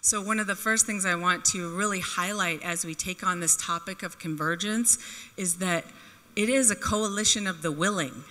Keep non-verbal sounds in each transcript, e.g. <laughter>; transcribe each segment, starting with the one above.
So, one of the first things I want to really highlight as we take on this topic of convergence is that it is a coalition of the willing.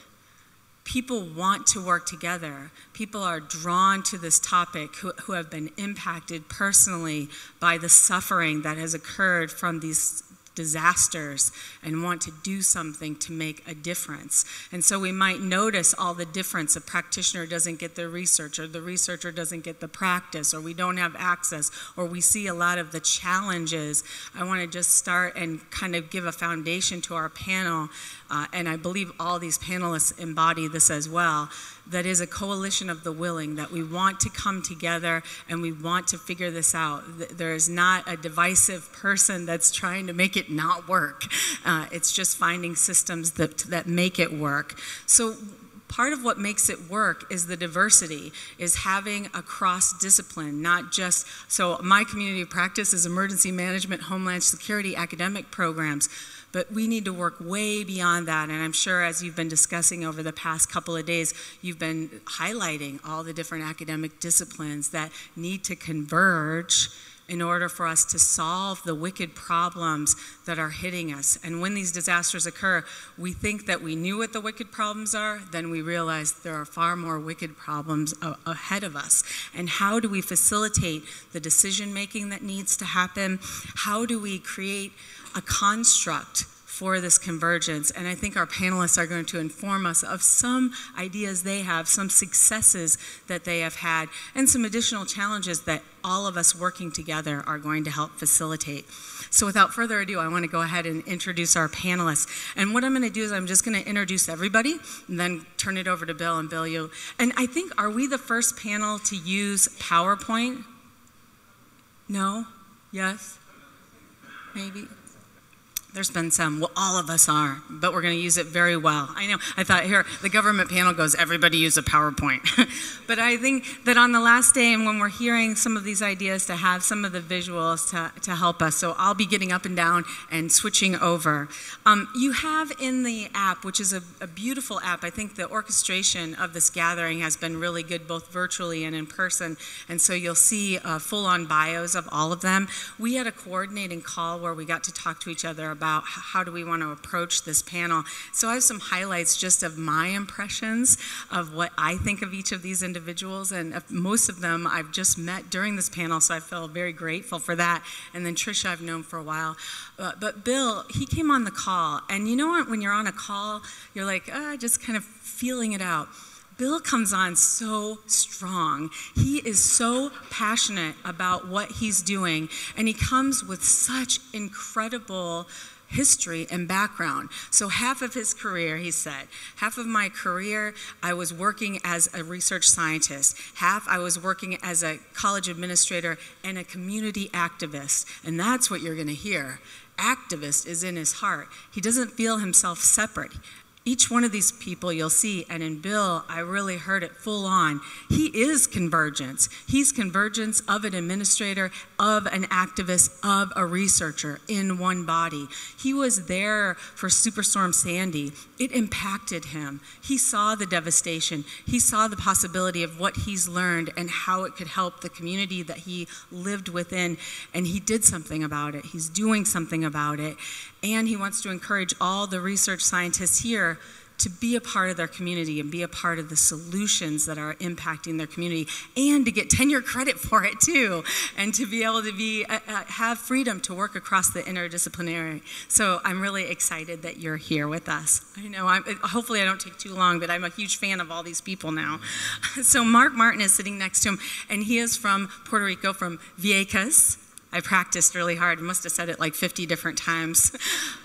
People want to work together. People are drawn to this topic who, who have been impacted personally by the suffering that has occurred from these disasters and want to do something to make a difference. And so we might notice all the difference. A practitioner doesn't get the research, or the researcher doesn't get the practice, or we don't have access, or we see a lot of the challenges. I want to just start and kind of give a foundation to our panel, uh, and I believe all these panelists embody this as well that is a coalition of the willing, that we want to come together and we want to figure this out. There is not a divisive person that's trying to make it not work. Uh, it's just finding systems that, that make it work. So, part of what makes it work is the diversity is having a cross discipline not just so my community of practice is emergency management homeland security academic programs but we need to work way beyond that. And I'm sure as you've been discussing over the past couple of days, you've been highlighting all the different academic disciplines that need to converge in order for us to solve the wicked problems that are hitting us. And when these disasters occur, we think that we knew what the wicked problems are, then we realize there are far more wicked problems ahead of us. And how do we facilitate the decision making that needs to happen? How do we create a construct for this convergence. And I think our panelists are going to inform us of some ideas they have, some successes that they have had, and some additional challenges that all of us working together are going to help facilitate. So, without further ado, I want to go ahead and introduce our panelists. And what I'm going to do is I'm just going to introduce everybody and then turn it over to Bill and Bill, you. And I think, are we the first panel to use PowerPoint? No? Yes? Maybe? There's been some. Well, all of us are, but we're going to use it very well. I know. I thought here, the government panel goes, everybody use a PowerPoint. <laughs> but I think that on the last day, and when we're hearing some of these ideas, to have some of the visuals to, to help us. So I'll be getting up and down and switching over. Um, you have in the app, which is a, a beautiful app, I think the orchestration of this gathering has been really good, both virtually and in person. And so you'll see uh, full on bios of all of them. We had a coordinating call where we got to talk to each other about about how do we want to approach this panel. So I have some highlights just of my impressions of what I think of each of these individuals, and most of them I've just met during this panel, so I feel very grateful for that. And then Tricia I've known for a while. Uh, but Bill, he came on the call, and you know what, when you're on a call, you're like, oh, just kind of feeling it out. Bill comes on so strong. He is so passionate about what he's doing, and he comes with such incredible history and background. So, half of his career, he said, half of my career, I was working as a research scientist, half I was working as a college administrator and a community activist. And that's what you're going to hear. Activist is in his heart. He doesn't feel himself separate each one of these people you'll see, and in Bill, I really heard it full on. He is convergence. He's convergence of an administrator, of an activist, of a researcher in one body. He was there for Superstorm Sandy. It impacted him. He saw the devastation. He saw the possibility of what he's learned and how it could help the community that he lived within, and he did something about it. He's doing something about it and he wants to encourage all the research scientists here to be a part of their community and be a part of the solutions that are impacting their community and to get tenure credit for it too and to be able to be uh, uh, have freedom to work across the interdisciplinary. So i'm really excited that you're here with us. I know I'm, hopefully i don't take too long but i'm a huge fan of all these people now. <laughs> So mark martin is sitting next to him and he is from puerto rico from vieques I practiced really hard. Must have said it like 50 different times.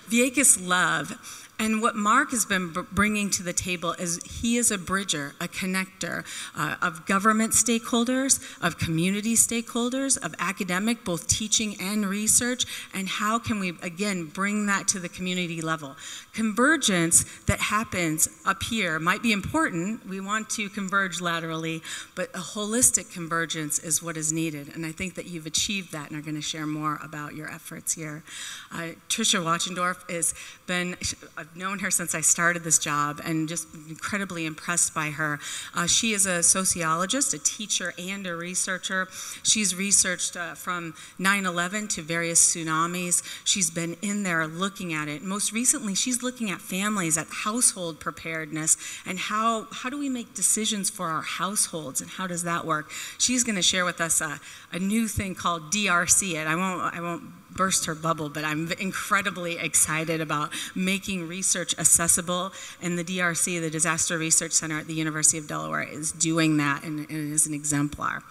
Vieques love and what Mark has been bringing to the table is he is a bridger, a connector uh, of government stakeholders, of community stakeholders, of academic, both teaching and research, and how can we, again, bring that to the community level. Convergence that happens up here might be important. We want to converge laterally, but a holistic convergence is what is needed. And I think that you've achieved that and are going to share more about your efforts here. Uh, Tricia Wachtendorf has been I've known her since I started this job and just incredibly impressed by her. Uh, she is a sociologist, a teacher, and a researcher. She's researched uh, from 9 11 to various tsunamis. She's been in there looking at it. Most recently, she's looking at families, at household preparedness, and how, how do we make decisions for our households and how does that work? She's going to share with us a, a new thing called DRC. And I won't, I won't burst her bubble, but I'm incredibly excited about making research accessible. And the DRC, the Disaster Research Center at the University of Delaware, is doing that and, and is an exemplar.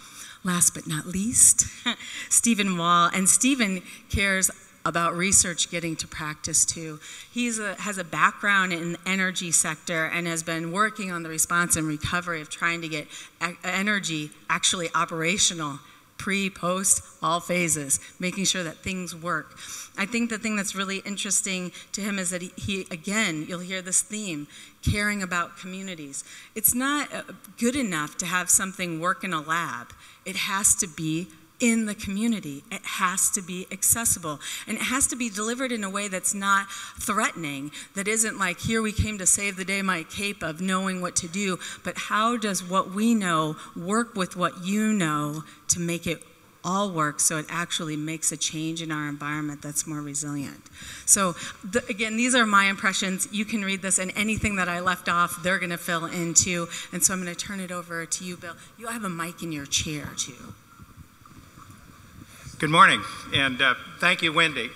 Last but not least, <laughs> Stephen Wall. And Stephen cares about research getting to practice too. He has a background in the energy sector and has been working on the response and recovery of trying to get energy actually operational pre, post, all phases, making sure that things work. I think the thing that's really interesting to him is that he, he, again, you'll hear this theme, caring about communities. It's not uh, good enough to have something work in a lab. It has to be in the community. It has to be accessible. And it has to be delivered in a way that's not threatening, that isn't like, here we came to save the day, my cape of knowing what to do, but how does what we know work with what you know to make it all work so it actually makes a change in our environment that's more resilient. So the, again, these are my impressions. You can read this and anything that I left off, they're gonna fill in too. And so I'm gonna turn it over to you, Bill. You have a mic in your chair too. Good morning, and uh, thank you, Wendy.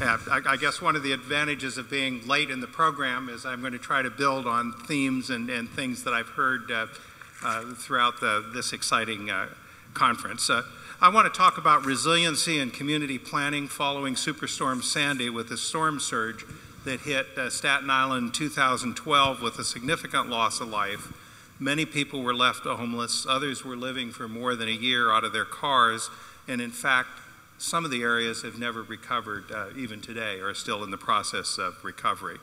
Uh, I, I, guess one of the advantages of being late in the program is I'm going to try to build on themes and, and things that I've heard uh, uh throughout the, this exciting uh, conference. Uh, I want to talk about resiliency and community planning following Superstorm Sandy with the storm surge that hit Staten Island in 2012 with a significant loss of life. Many people were left homeless, others were living for more than a year out of their cars, and in fact, some of the areas have never recovered uh, even today or are still in the process of recovery.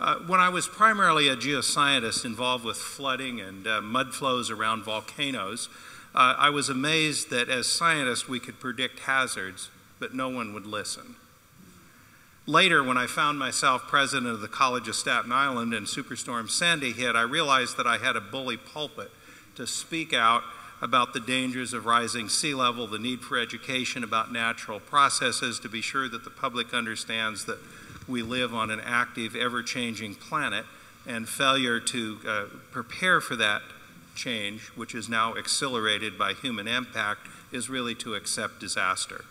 Uh, when I was primarily a geoscientist involved with flooding and uh, mud flows around volcanoes, uh, I was amazed that as scientists we could predict hazards, but no one would listen. Later, when I found myself president of the College of Staten Island and Superstorm Sandy hit, I realized that I had a bully pulpit to speak out about the dangers of rising sea level, the need for education about natural processes to be sure that the public understands that we live on an active, ever-changing planet, and failure to uh, prepare for that change, which is now accelerated by human impact, is really to accept disaster.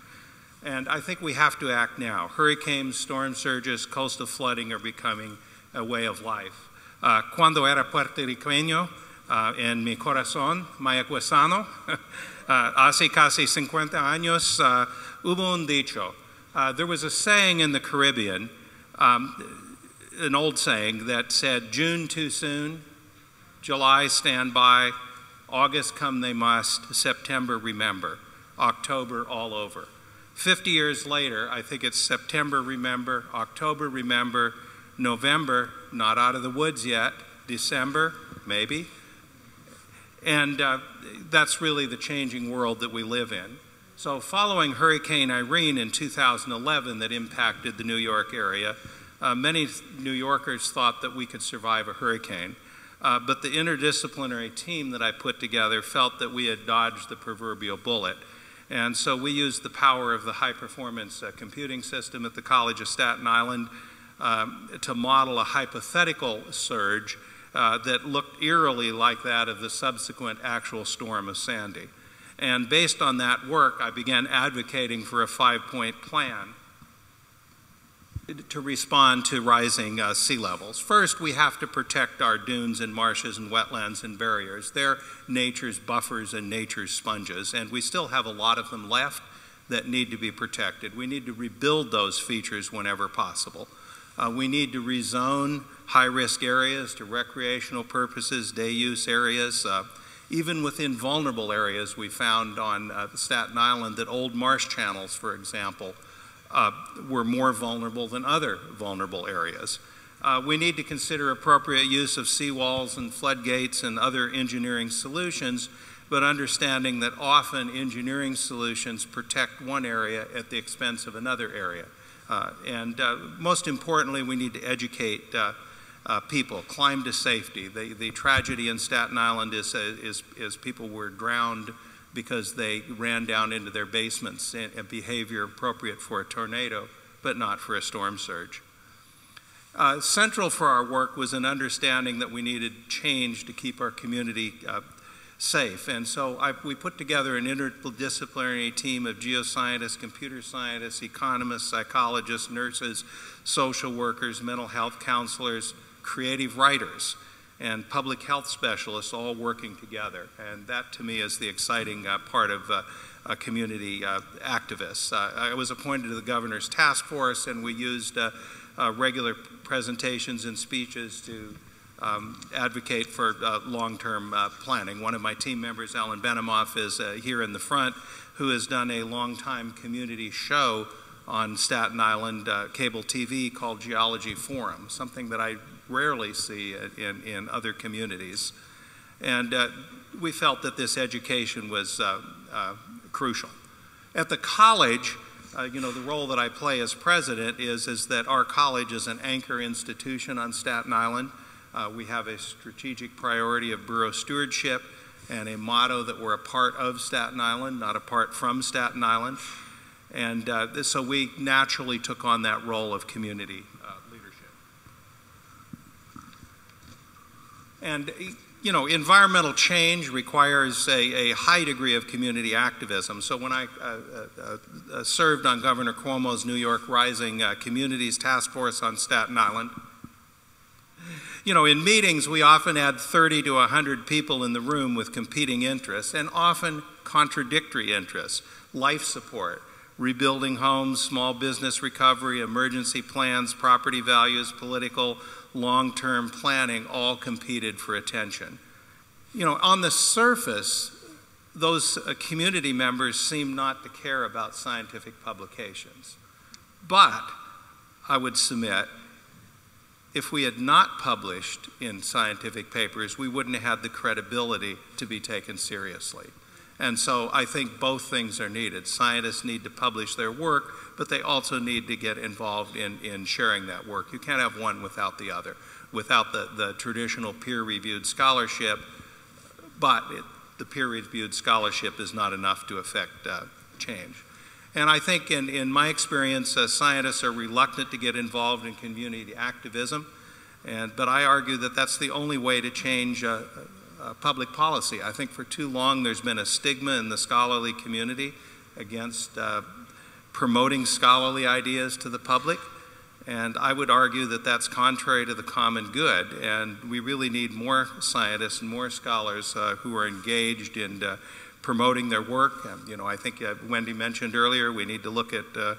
And I think we have to act now. Hurricanes, storm surges, coastal flooding are becoming a way of life. Uh, cuando era puertorriqueño, uh, en mi corazón mayaguesano, <laughs> uh, hace casi 50 años, uh, hubo un dicho. Uh, there was a saying in the Caribbean, um, an old saying that said, June too soon, July stand by, August come they must, September remember, October all over. 50 years later, I think it's September remember, October remember, November, not out of the woods yet, December, maybe, and uh, that's really the changing world that we live in. So following Hurricane Irene in 2011 that impacted the New York area, uh, many New Yorkers thought that we could survive a hurricane. Uh, but the interdisciplinary team that I put together felt that we had dodged the proverbial bullet. And so we used the power of the high performance uh, computing system at the College of Staten Island um, to model a hypothetical surge uh, that looked eerily like that of the subsequent actual storm of Sandy. And based on that work, I began advocating for a five-point plan to respond to rising uh, sea levels. First, we have to protect our dunes and marshes and wetlands and barriers. They're nature's buffers and nature's sponges, and we still have a lot of them left that need to be protected. We need to rebuild those features whenever possible. Uh, we need to rezone high-risk areas to recreational purposes, day use areas. Uh, even within vulnerable areas, we found on uh, Staten Island that old marsh channels, for example, uh, were more vulnerable than other vulnerable areas. Uh, we need to consider appropriate use of seawalls and floodgates and other engineering solutions, but understanding that often engineering solutions protect one area at the expense of another area. Uh, and uh, most importantly, we need to educate uh, people, climbed to safety. The, the tragedy in Staten Island is, uh, is, is people were drowned because they ran down into their basements and, and behavior appropriate for a tornado, but not for a storm surge. Uh, central for our work was an understanding that we needed change to keep our community uh, safe. And so I, we put together an interdisciplinary team of geoscientists, computer scientists, economists, psychologists, nurses, social workers, mental health counselors, creative writers, and public health specialists all working together. And that to me is the exciting uh, part of uh, community uh, activists. Uh, I was appointed to the governor's task force, and we used uh, regular presentations and speeches to um, advocate for long-term planning. One of my team members, Alan Benimoff, is here in the front, who has done a long-time community show on Staten Island cable TV called Geology Forum, something that I rarely see in, in other communities. And uh, we felt that this education was uh, crucial. At the college, uh, you know, the role that I play as president is, is that our college is an anchor institution on Staten Island. Uh, we have a strategic priority of borough stewardship and a motto that we're a part of Staten Island, not apart from Staten Island. And uh, so we naturally took on that role of community uh, leadership. And you know, environmental change requires a, a, high degree of community activism. So when I uh, uh, uh, served on Governor Cuomo's New York Rising uh, Communities Task Force on Staten Island, you know, in meetings we often had 30 to 100 people in the room with competing interests and often contradictory interests, life support, rebuilding homes, small business recovery, emergency plans, property values, political long-term planning all competed for attention. You know, on the surface, those uh, community members seem not to care about scientific publications. But I would submit, if we had not published in scientific papers, we wouldn't have had the credibility to be taken seriously. And so I think both things are needed. Scientists need to publish their work, but they also need to get involved in, in sharing that work. You can't have one without the other, without the, the traditional peer-reviewed scholarship, but it, the peer-reviewed scholarship is not enough to affect uh, change. And I think in, in my experience, uh, scientists are reluctant to get involved in community activism, and, but I argue that that's the only way to change uh, public policy. I think for too long there's been a stigma in the scholarly community against uh, promoting scholarly ideas to the public. And I would argue that that's contrary to the common good. And we really need more scientists and more scholars uh, who are engaged in uh, promoting their work. And, you know, I think uh, Wendy mentioned earlier we need to look at uh,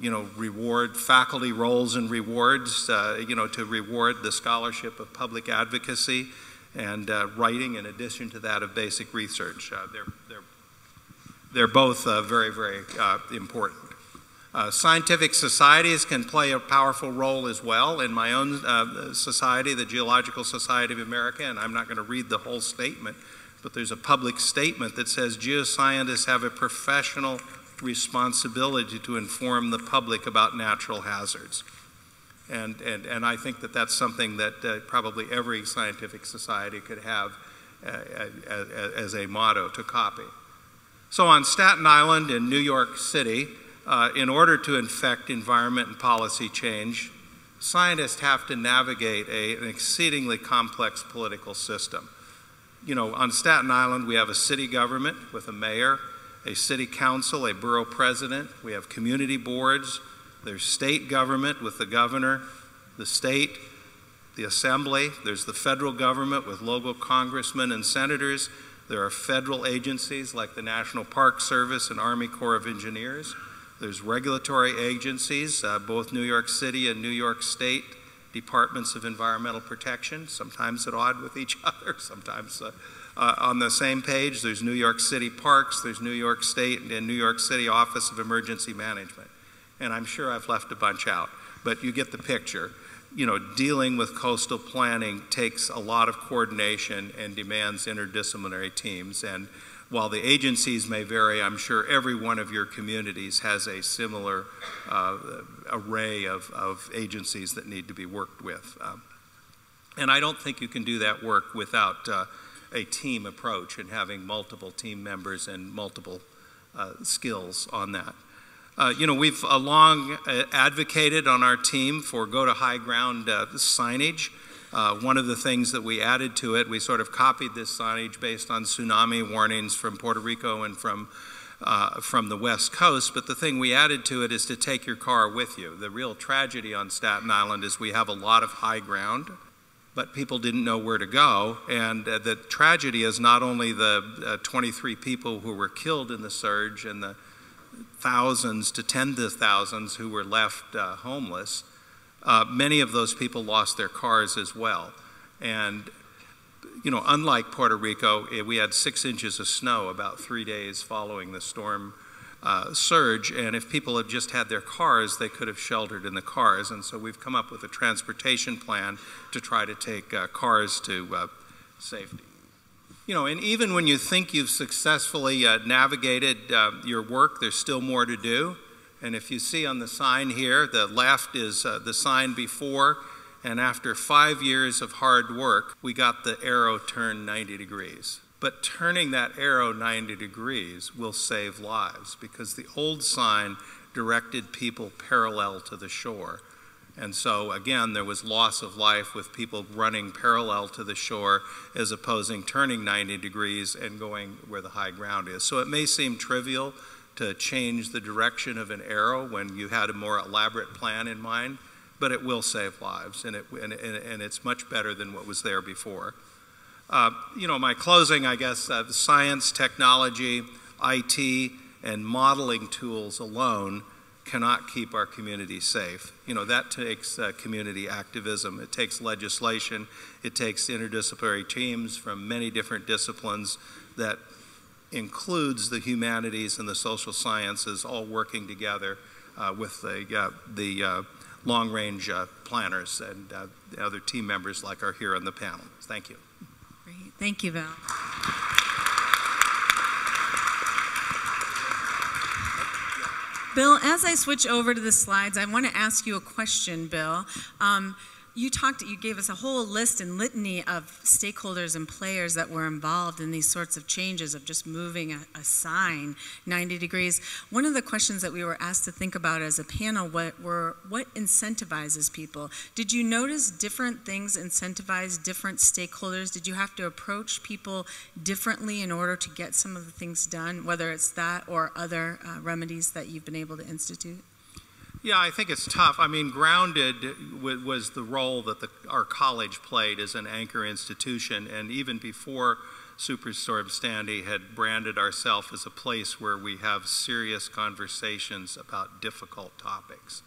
you know, reward faculty roles and rewards, uh, you know, to reward the scholarship of public advocacy and uh, writing in addition to that of basic research. They're, they're, they're both uh, very, very uh, important. Uh, scientific societies can play a powerful role as well. In my own uh, society, the Geological Society of America, and I'm not going to read the whole statement, but there's a public statement that says geoscientists have a professional responsibility to inform the public about natural hazards. And, and, and I think that that's something that uh, probably every scientific society could have uh, as, as, a motto to copy. So on Staten Island in New York City, uh, in order to infect environment and policy change, scientists have to navigate a, an exceedingly complex political system. You know, on Staten Island, we have a city government with a mayor, a city council, a borough president, we have community boards, there's state government with the governor, the state, the assembly. There's the federal government with local congressmen and senators. There are federal agencies like the National Park Service and Army Corps of Engineers. There's regulatory agencies, uh, both New York City and New York State departments of environmental protection, sometimes at odds with each <laughs> other, sometimes uh, uh, on the same page. There's New York City Parks, there's New York State and New York City Office of Emergency Management and I'm sure I've left a bunch out, but you get the picture. You know, dealing with coastal planning takes a lot of coordination and demands interdisciplinary teams. And while the agencies may vary, I'm sure every one of your communities has a similar uh, array of, of, agencies that need to be worked with. Um, and I don't think you can do that work without uh, a team approach and having multiple team members and multiple uh, skills on that. Uh, you know, we've uh, long uh, advocated on our team for go to high ground uh, signage. Uh, one of the things that we added to it, we sort of copied this signage based on tsunami warnings from Puerto Rico and from from the West Coast, but the thing we added to it is to take your car with you. The real tragedy on Staten Island is we have a lot of high ground, but people didn't know where to go. And uh, the tragedy is not only the uh, 23 people who were killed in the surge and the thousands to tens of thousands who were left uh, homeless, uh, many of those people lost their cars as well. And, you know, unlike Puerto Rico, eh, we had six inches of snow about three days following the storm uh, surge. And if people had just had their cars, they could have sheltered in the cars. And so we've come up with a transportation plan to try to take uh, cars to uh, safety. You know, and even when you think you've successfully uh, navigated uh, your work, there's still more to do. And if you see on the sign here, the left is uh, the sign before, and after five years of hard work, we got the arrow turned 90 degrees. But turning that arrow 90 degrees will save lives because the old sign directed people parallel to the shore. And so, again, there was loss of life with people running parallel to the shore as opposing turning 90 degrees and going where the high ground is. So it may seem trivial, to change the direction of an arrow when you had a more elaborate plan in mind, but it will save lives, and, it, and, and it's much better than what was there before. Uh, you know, my closing, I guess, uh, science, technology, IT, and modeling tools alone cannot keep our community safe. You know, that takes uh, community activism. It takes legislation. It takes interdisciplinary teams from many different disciplines that includes the humanities and the social sciences all working together uh, with the, uh, the uh, long range uh, planners and uh, other team members like are here on the panel. Thank you. Great. Thank you, Bill. Bill, as I switch over to the slides, I want to ask you a question, Bill. Um, you talked, you gave us a whole list and litany of stakeholders and players that were involved in these sorts of changes of just moving a, a sign 90 degrees. One of the questions that we were asked to think about as a panel what, were what incentivizes people? Did you notice different things incentivize different stakeholders? Did you have to approach people differently in order to get some of the things done, whether it's that or other uh, remedies that you've been able to institute? Yeah, I think it's tough. I mean, Grounded was the role that the, our college played as an anchor institution, and even before Superstorm Sandy had branded ourselves as a place where we have serious conversations about difficult topics.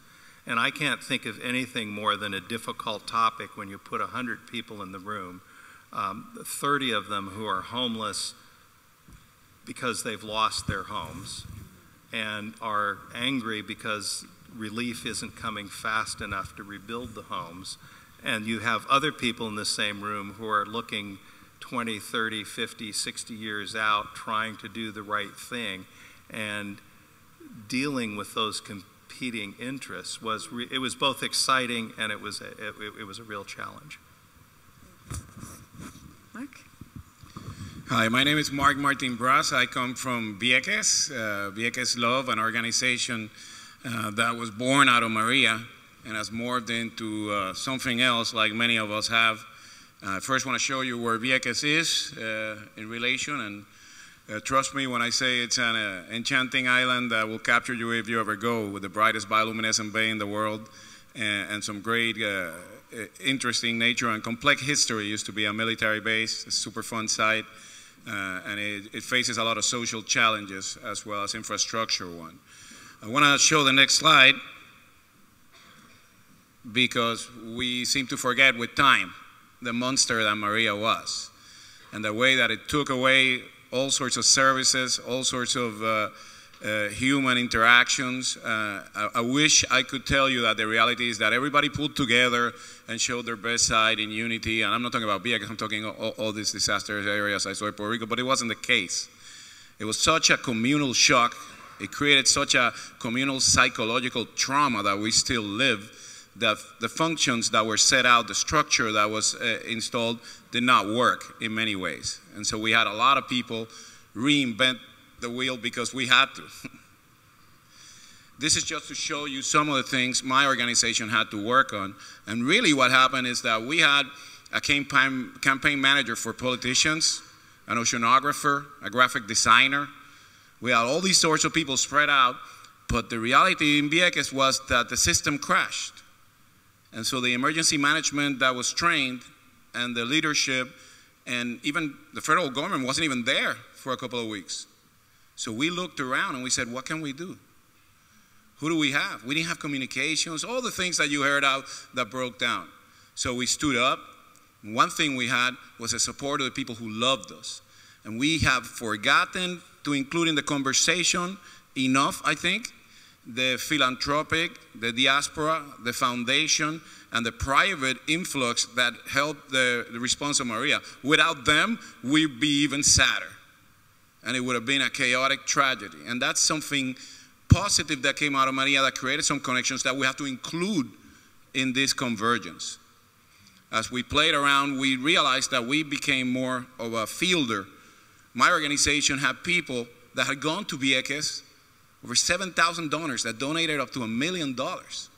And I can't think of anything more than a difficult topic when you put 100 people in the room, um, 30 of them who are homeless because they've lost their homes and are angry because relief isn't coming fast enough to rebuild the homes. And you have other people in the same room who are looking 20, 30, 50, 60 years out trying to do the right thing. And dealing with those competing interests was, it was both exciting and it was a, it, it was a real challenge. Mark? Hi, my name is Mark Martin Bras. I come from Vieques, uh, Vieques Love, an organization uh, that was born out of Maria and has morphed into uh, something else like many of us have. I uh, first want to show you where Vieques is uh, in relation and trust me when I say it's an enchanting island that will capture you if you ever go with the brightest bioluminescent bay in the world and, and some great interesting nature and complex history. It used to be a military base, a super fun site, uh, and it, it, faces a lot of social challenges as well as infrastructure one. I want to show the next slide because we seem to forget with time the monster that Maria was and the way that it took away all sorts of services, all sorts of uh, uh, human interactions. Uh, I, I, wish I could tell you that the reality is that everybody pulled together and showed their best side in unity. And I'm not talking about Vieques, I'm talking all, all these disaster areas I saw in Puerto Rico, but it wasn't the case. It was such a communal shock. It created such a communal psychological trauma that we still live. That the functions that were set out, the structure that was uh, installed, did not work in many ways. And so we had a lot of people reinvent the wheel because we had to. <laughs> this is just to show you some of the things my organization had to work on. And really, what happened is that we had a campaign, campaign manager for politicians, an oceanographer, a graphic designer. We had all these sorts of people spread out, but the reality in Vieques was that the system crashed. And so the emergency management that was trained and the leadership and even the federal government wasn't even there for a couple of weeks. So we looked around and we said, what can we do? Who do we have? We didn't have communications, all the things that you heard out that broke down. So we stood up one thing we had was the support of the people who loved us. And we have forgotten to include in the conversation enough, I think, the philanthropic, the diaspora, the foundation, and the private influx that helped the, the response of Maria. Without them, we'd be even sadder. And it would have been a chaotic tragedy. And that's something positive that came out of Maria that created some connections that we have to include in this convergence as we played around, we realized that we became more of a fielder. My organization had people that had gone to Vieques, over 7,000 donors that donated up to a million dollars.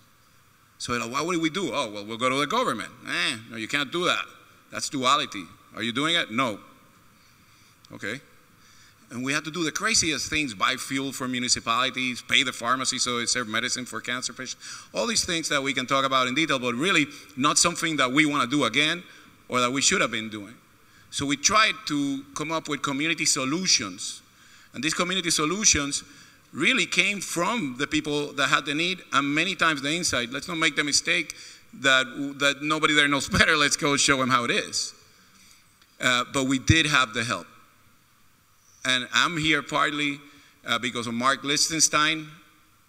So like, what would we do? Oh, well, we'll go to the government. Eh, no, you can't do that. That's duality. Are you doing it? No. Okay. And we had to do the craziest things buy fuel for municipalities, pay the pharmacy so they serve medicine for cancer patients. All these things that we can talk about in detail, but really not something that we want to do again or that we should have been doing. So we tried to come up with community solutions. And these community solutions really came from the people that had the need and many times the insight. Let's not make the mistake that, that nobody there knows <laughs> better. Let's go show them how it is. Uh, but we did have the help. And I'm here partly uh, because of Mark Lichtenstein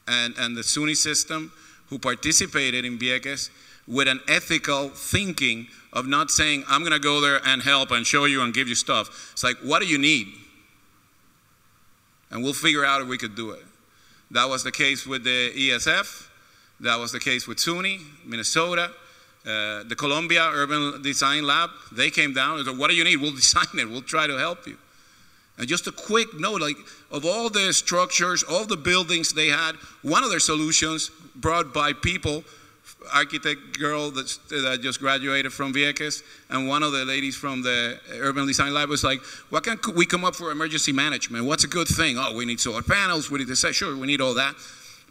and, and the SUNY system who participated in Vieques with an ethical thinking of not saying, I'm going to go there and help and show you and give you stuff. It's like, what do you need? And we'll figure out if we could do it. That was the case with the ESF. That was the case with SUNY, Minnesota. Uh, the Columbia Urban Design Lab, they came down and said, what do you need? We'll <laughs> design it. We'll try to help you. And just a quick note, like of all the structures, all the buildings they had, one of their solutions brought by people, architect girl that, that just graduated from Vieques, and one of the ladies from the Urban Design Lab was like, what can we come up for emergency management? What's a good thing? Oh, we need solar panels, we need to say, sure, we need all that.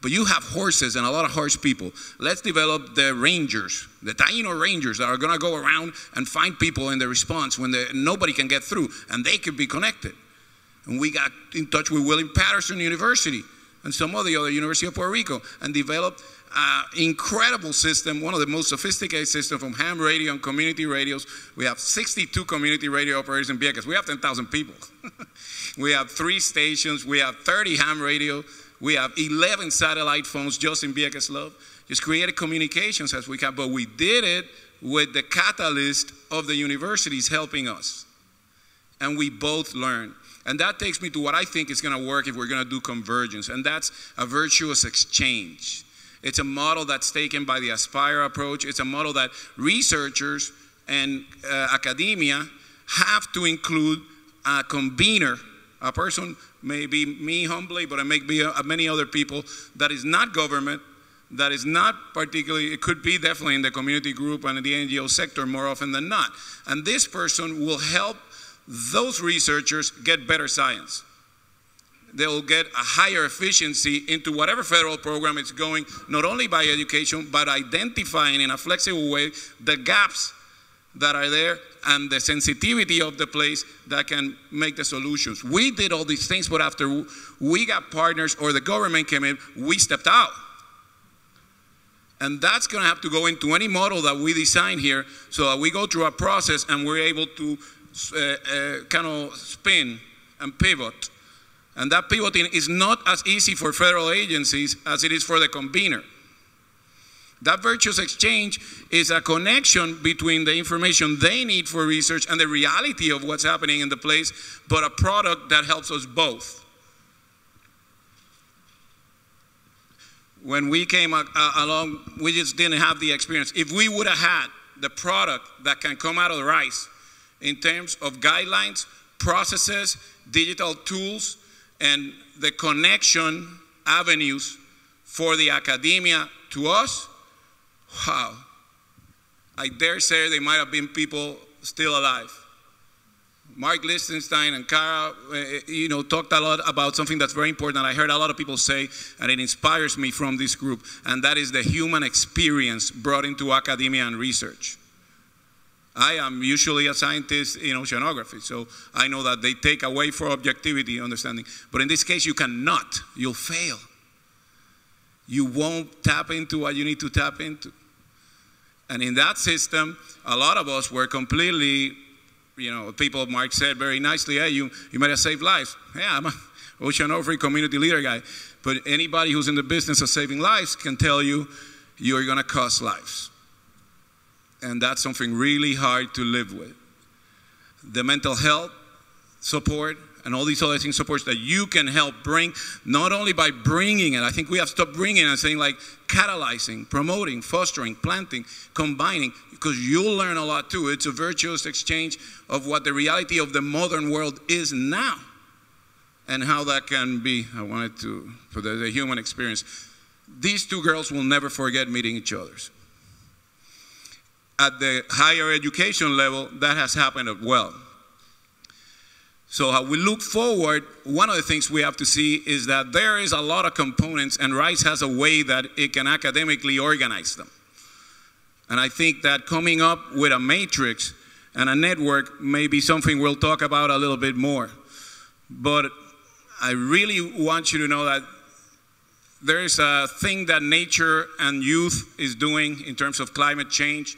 But you have horses and a lot of horse people. Let's develop the rangers, the Taino rangers that are going to go around and find people in the response when nobody can get through, and they could be connected. And we got in touch with William Paterson University and some other other University of Puerto Rico and developed an incredible system, one of the most sophisticated systems from ham radio and community radios. We have 62 community radio operators in Vieques. We have 10,000 people. <laughs> we have three stations. We have 30 ham radio. We have 11 satellite phones just in Vieques Love. Just created communications as we can, but we did it with the catalyst of the universities helping us. And we both learned. And that takes me to what I think is going to work if we're going to do convergence, and that's a virtuous exchange. It's a model that's taken by the Aspire approach. It's a model that researchers and uh, academia have to include a convener, a person, maybe me humbly, but it may be uh, many other people, that is not government, that is not particularly, it could be definitely in the community group and in the NGO sector more often than not. And this person will help those researchers get better science. They'll get a higher efficiency into whatever federal program it's going, not only by education, but identifying in a flexible way the gaps that are there and the sensitivity of the place that can make the solutions. We did all these things, but after we got partners or the government came in, we stepped out. And that's going to have to go into any model that we design here so that we go through a process and we're able to uh, uh, kind of spin and pivot. And that pivoting is not as easy for federal agencies as it is for the convener. That virtuous exchange is a connection between the information they need for research and the reality of what's happening in the place, but a product that helps us both. When we came along, we just didn't have the experience. If we would have had the product that can come out of the RISE in terms of guidelines, processes, digital tools, and the connection avenues for the academia to us, wow. I dare say there might have been people still alive. Mark Lichtenstein and Kara, eh, you know, talked a lot about something that's very important. I heard a lot of people say, and it inspires me from this group, and that is the human experience brought into academia and research. I am usually a scientist in oceanography, so I know that they take away for objectivity understanding. But in this case, you cannot. You'll fail. You won't tap into what you need to tap into. And in that system, a lot of us were completely, you know, people, Mark said very nicely, hey, you, you might have saved lives. Yeah, I'm an <laughs> oceanography community leader guy. But anybody who's in the business of saving lives can tell you you're going to cost lives and that's something really hard to live with. The mental health support and all these other things supports that you can help bring, not only by bringing it, I think we have stopped bringing and saying like catalyzing, promoting, fostering, planting, combining, because you'll learn a lot too. It's a virtuous exchange of what the reality of the modern world is now and how that can be. I wanted to, for the, the human experience. These two girls will never forget meeting each other's at the higher education level, that has happened as well. So how we look forward, one of the things we have to see is that there is a lot of components and RISE has a way that it can academically organize them. And I think that coming up with a matrix and a network may be something we'll talk about a little bit more. But I really want you to know that there is a thing that nature and youth is doing in terms of climate change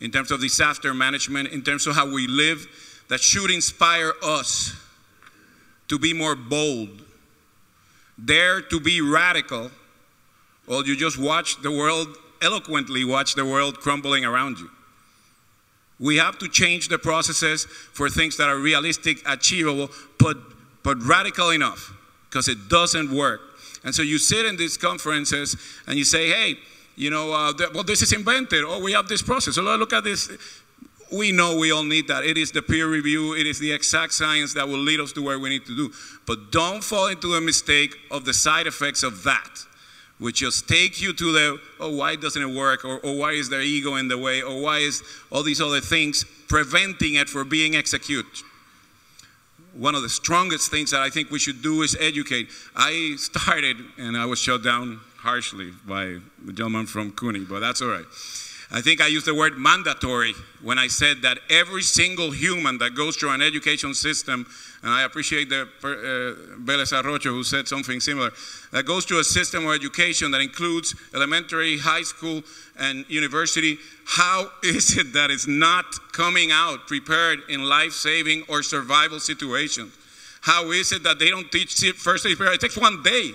in terms of disaster management, in terms of how we live, that should inspire us to be more bold, dare to be radical, or you just watch the world, eloquently watch the world crumbling around you. We have to change the processes for things that are realistic, achievable, but, but radical enough, because it doesn't work. And so you sit in these conferences and you say, hey, you know, uh, well, this is invented. Oh, we have this process. So look at this. We know we all need that. It is the peer review. It is the exact science that will lead us to where we need to do. But don't fall into the mistake of the side effects of that, which just take you to the, oh, why doesn't it work? Or, or why is their ego in the way? Or why is all these other things preventing it from being executed? one of the strongest things that I think we should do is educate. I started, and I was shut down harshly by the gentleman from CUNY, but that's all right. I think I used the word mandatory when I said that every single human that goes through an education system, and I appreciate the uh, Vélez Arocho who said something similar, that goes through a system of education that includes elementary, high school, and university, how is it that it's not coming out prepared in life-saving or survival situations? How is it that they don't teach first aid? It takes one day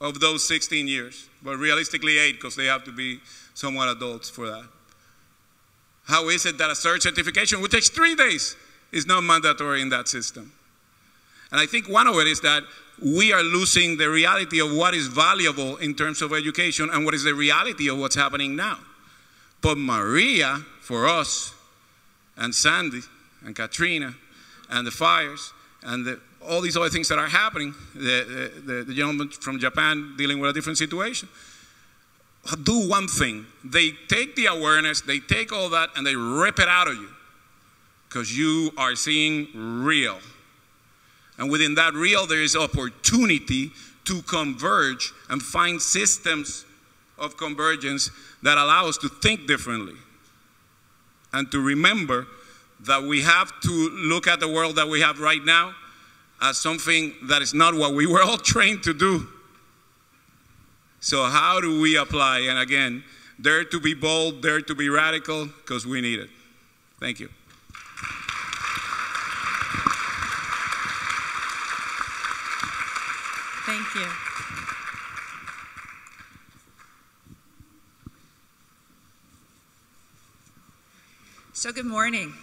of those 16 years, but realistically eight because they have to be somewhat adults for that. How is it that a search certification, which takes three days, is not mandatory in that system? And I think one of it is that we are losing the reality of what is valuable in terms of education and what is the reality of what's happening now. But Maria, for us, and Sandy, and Katrina, and the fires, and the all these other things that are happening, the, the, the gentleman from Japan dealing with a different situation, do one thing. They take the awareness, they take all that, and they rip it out of you because you are seeing real. And within that real, there is opportunity to converge and find systems of convergence that allow us to think differently and to remember that we have to look at the world that we have right now as something that is not what we were all <laughs> trained to do. So, how do we apply? And again, dare to be bold, dare to be radical, because we need it. Thank you. Thank you. So, good morning.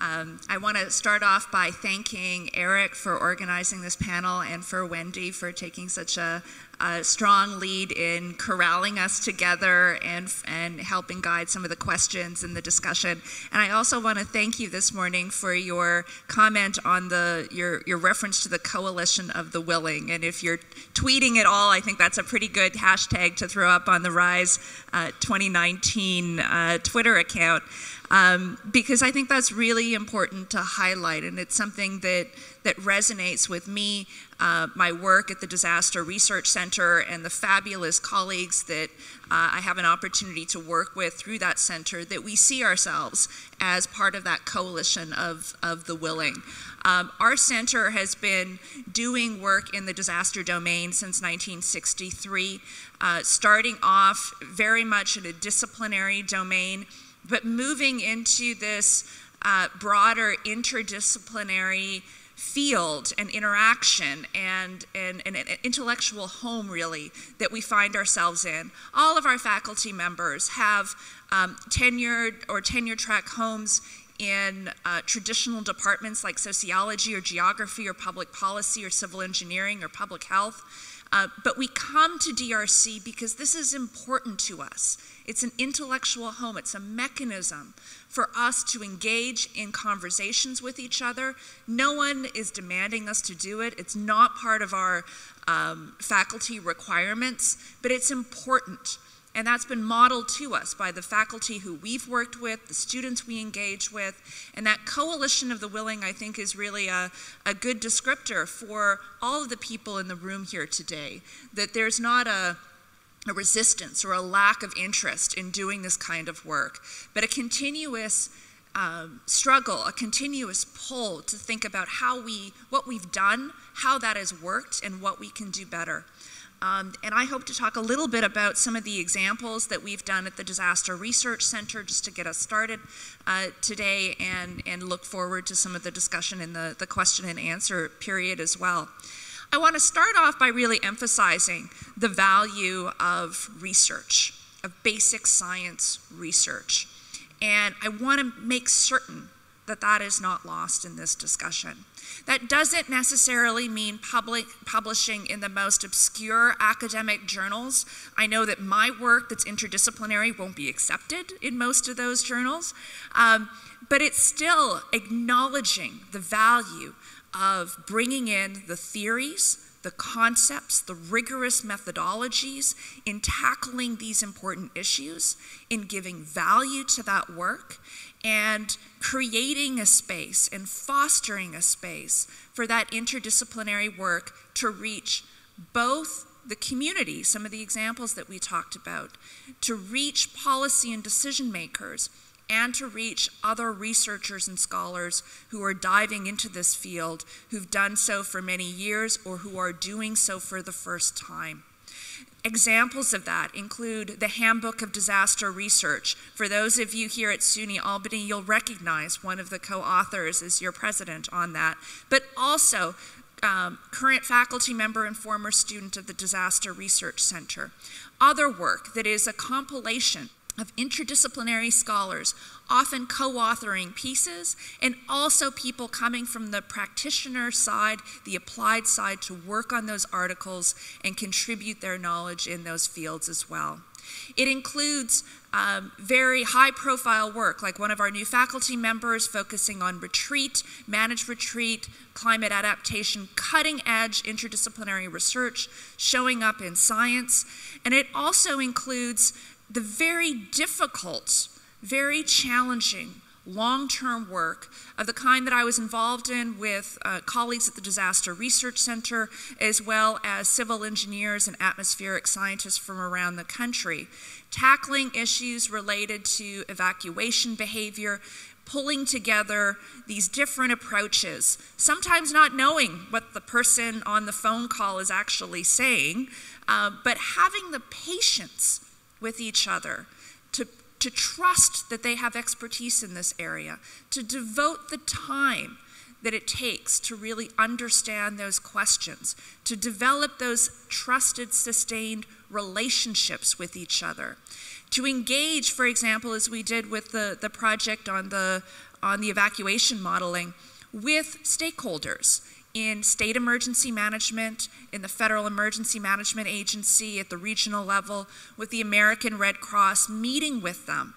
Um, I want to start off by thanking Eric for organizing this panel and for Wendy for taking such a, a, strong lead in corralling us together and, and helping guide some of the questions in the discussion. And I also want to thank you this morning for your comment on the your, your reference to the coalition of the willing. And if you're tweeting at all, I think that's a pretty good hashtag to throw up on the Rise uh, 2019 uh, Twitter account um, because I think that's really important to highlight, and it's something that that resonates with me, uh, my work at the Disaster Research Center, and the fabulous colleagues that uh, I have an opportunity to work with through that center. That we see ourselves as part of that coalition of of the willing. Um, our center has been doing work in the disaster domain since 1963, uh, starting off very much in a disciplinary domain but moving into this uh, broader interdisciplinary field and interaction and, and, and, an intellectual home, really, that we find ourselves in. All of our faculty members have um, tenured or tenure track homes in uh, traditional departments like sociology or geography or public policy or civil engineering or public health. Uh, but we come to DRC because this is important to us. It's an intellectual home, it's a mechanism for us to engage in conversations with each other. No one is demanding us to do it, it's not part of our um, faculty requirements, but it's important. And that's been modeled to us by the faculty who we've worked with, the students we engage with. And that coalition of the willing, I think, is really a, a good descriptor for all of the people in the room here today. That there's not a a resistance or a lack of interest in doing this kind of work, but a continuous um, struggle, a continuous pull to think about how we, what we've done, how that has worked, and what we can do better. Um, and I hope to talk a little bit about some of the examples that we've done at the Disaster Research Center just to get us started uh, today and, and look forward to some of the discussion in the, the question and answer period as well. I want to start off by really emphasizing the value of research, of basic science research. And I want to make certain that that is not lost in this discussion. That doesn't necessarily mean public publishing in the most obscure academic journals. I know that my work that's interdisciplinary won't be accepted in most of those journals, um, but it's still acknowledging the value of bringing in the theories, the concepts, the rigorous methodologies in tackling these important issues, in giving value to that work, and creating a space and fostering a space for that interdisciplinary work to reach both the community, some of the examples that we talked about, to reach policy and decision makers and to reach other researchers and scholars who are diving into this field, who've done so for many years or who are doing so for the first time. Examples of that include the Handbook of Disaster Research. For those of you here at SUNY Albany, you'll recognize one of the co authors as your president on that, but also um, current faculty member and former student of the Disaster Research Center. Other work that is a compilation of interdisciplinary scholars, often co authoring pieces, and also people coming from the practitioner side, the applied side, to work on those articles and contribute their knowledge in those fields as well. It includes um, very high profile work, like one of our new faculty members focusing on retreat, managed retreat, climate adaptation, cutting edge interdisciplinary research showing up in science. And it also includes the very difficult, very challenging long term work of the kind that I was involved in with uh, colleagues at the Disaster Research Center, as well as civil engineers and atmospheric scientists from around the country, tackling issues related to evacuation behavior. Pulling together these different approaches, sometimes not knowing what the person on the phone call is actually saying, uh, but having the patience with each other, to, to trust that they have expertise in this area, to devote the time that it takes to really understand those questions, to develop those trusted, sustained relationships with each other, to engage, for example, as we did with the, the project on the, on the evacuation modeling, with stakeholders in state emergency management, in the Federal Emergency Management Agency, at the regional level, with the American Red Cross, meeting with them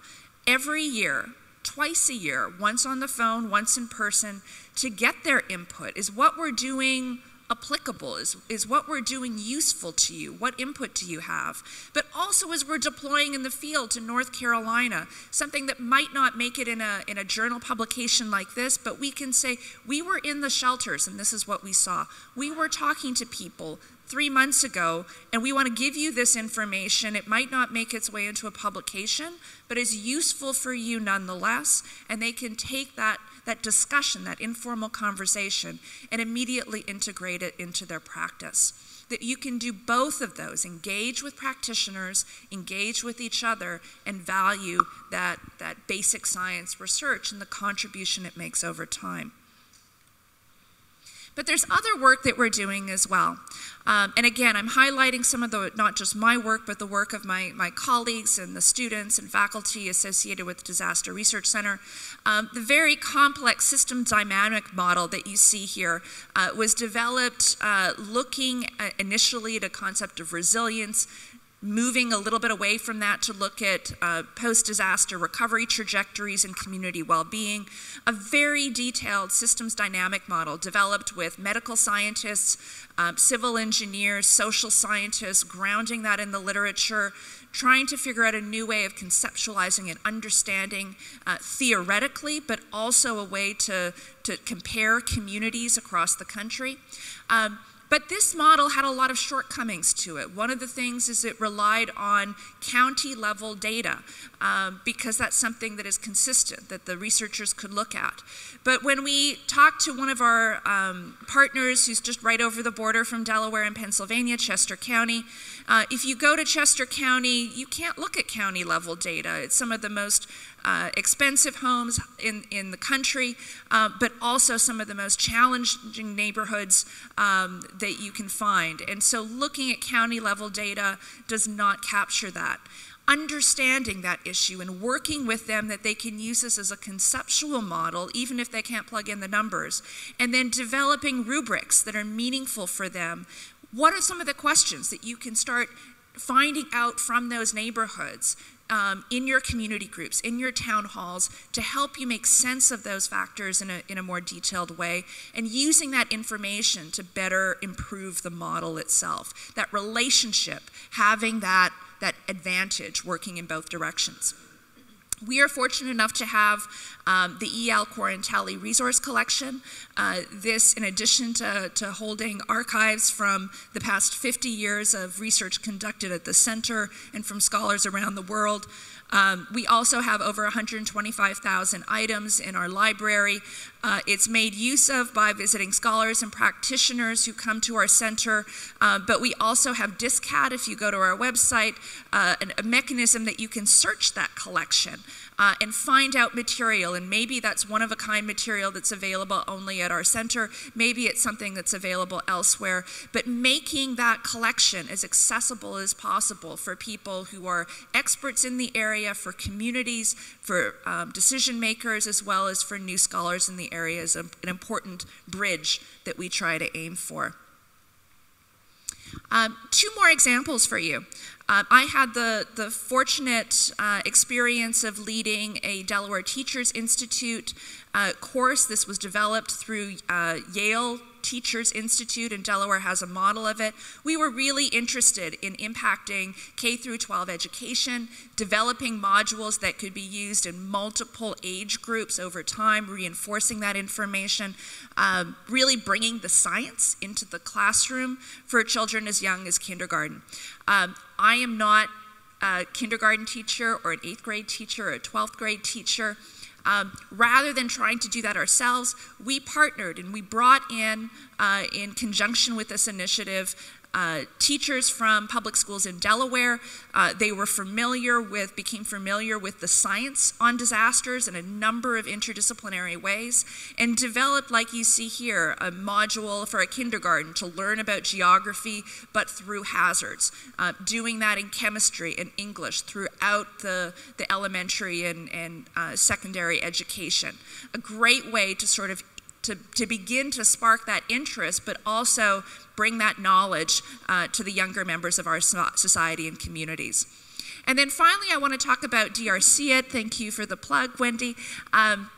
every year, twice a year, once on the phone, once in person, to get their input. Is what we're doing applicable? Is, is what we're doing useful to you? What input do you have? But also as we're deploying in the field to North Carolina, something that might not make it in a, in a journal publication like this, but we can say, we were in the shelters and this is what we saw. We were talking to people three months ago, and we want to give you this information. It might not make its way into a publication, but is useful for you nonetheless, and they can take that that discussion, that informal conversation, and immediately integrate it into their practice. That you can do both of those engage with practitioners, engage with each other, and value that, that basic science research and the contribution it makes over time. But there's other work that we're doing as well. Um, and again, I'm highlighting some of the, not just my work, but the work of my, my colleagues and the students and faculty associated with Disaster Research Center. Um, the very complex system dynamic model that you see here uh, was developed uh, looking at initially at a concept of resilience, moving a little bit away from that to look at uh, post disaster recovery trajectories and community well being. A very detailed systems dynamic model developed with medical scientists, um, civil engineers, social scientists, grounding that in the literature, trying to figure out a new way of conceptualizing and understanding uh, theoretically, but also a way to, to compare communities across the country. Um, but this model had a lot of shortcomings to it. One of the things is it relied on county level data um, because that's something that is consistent that the researchers could look at. But when we talked to one of our um, partners who's just right over the border from Delaware and Pennsylvania, Chester County, uh, if you go to Chester County, you can't look at county level data. It's some of the most uh, expensive homes in, in the country, uh, but also some of the most challenging neighborhoods um, that you can find. And so looking at county level data does not capture that. Understanding that issue and working with them that they can use this as a conceptual model, even if they can't plug in the numbers, and then developing rubrics that are meaningful for them what are some of the questions that you can start finding out from those neighborhoods um, in your community groups, in your town halls, to help you make sense of those factors in a, in a more detailed way, and using that information to better improve the model itself. That relationship, having that, that advantage working in both directions. We are fortunate enough to have um, the EL Quarantelli Resource Collection. Uh, this, in addition to, to holding archives from the past 50 years of research conducted at the center and from scholars around the world, um, we also have over 125,000 items in our library. Uh, it's made use of by visiting scholars and practitioners who come to our center, uh, but we also have DISCAT, if you go to our website, uh, a mechanism that you can search that collection uh, and find out material. And maybe that's one of a kind material that's available only at our center. Maybe it's something that's available elsewhere. But making that collection as accessible as possible for people who are experts in the area, for communities, for um, decision makers, as well as for new scholars in the area is an important bridge that we try to aim for. Um, two more examples for you. Uh, I had the, the fortunate uh, experience of leading a Delaware Teachers Institute uh, course. This was developed through uh, Yale Teachers Institute in Delaware has a model of it. We were really interested in impacting K through 12 education, developing modules that could be used in multiple age groups over time, reinforcing that information, um, really bringing the science into the classroom for children as young as kindergarten. Um, I am not a kindergarten teacher or an eighth grade teacher or a 12th grade teacher. Um, rather than trying to do that ourselves, we partnered and we brought in, uh, in conjunction with this initiative, uh, teachers from public schools in Delaware. Uh, they were familiar with, became familiar with the science on disasters in a number of interdisciplinary ways, and developed, like you see here, a module for a kindergarten to learn about geography, but through hazards. Uh, doing that in chemistry and English throughout the, the elementary and, and uh, secondary education. A great way to sort of to, to begin to spark that interest, but also bring that knowledge uh, to the younger members of our society and communities. And then finally, I want to talk about DRC It. Thank you for the plug, Wendy. Um,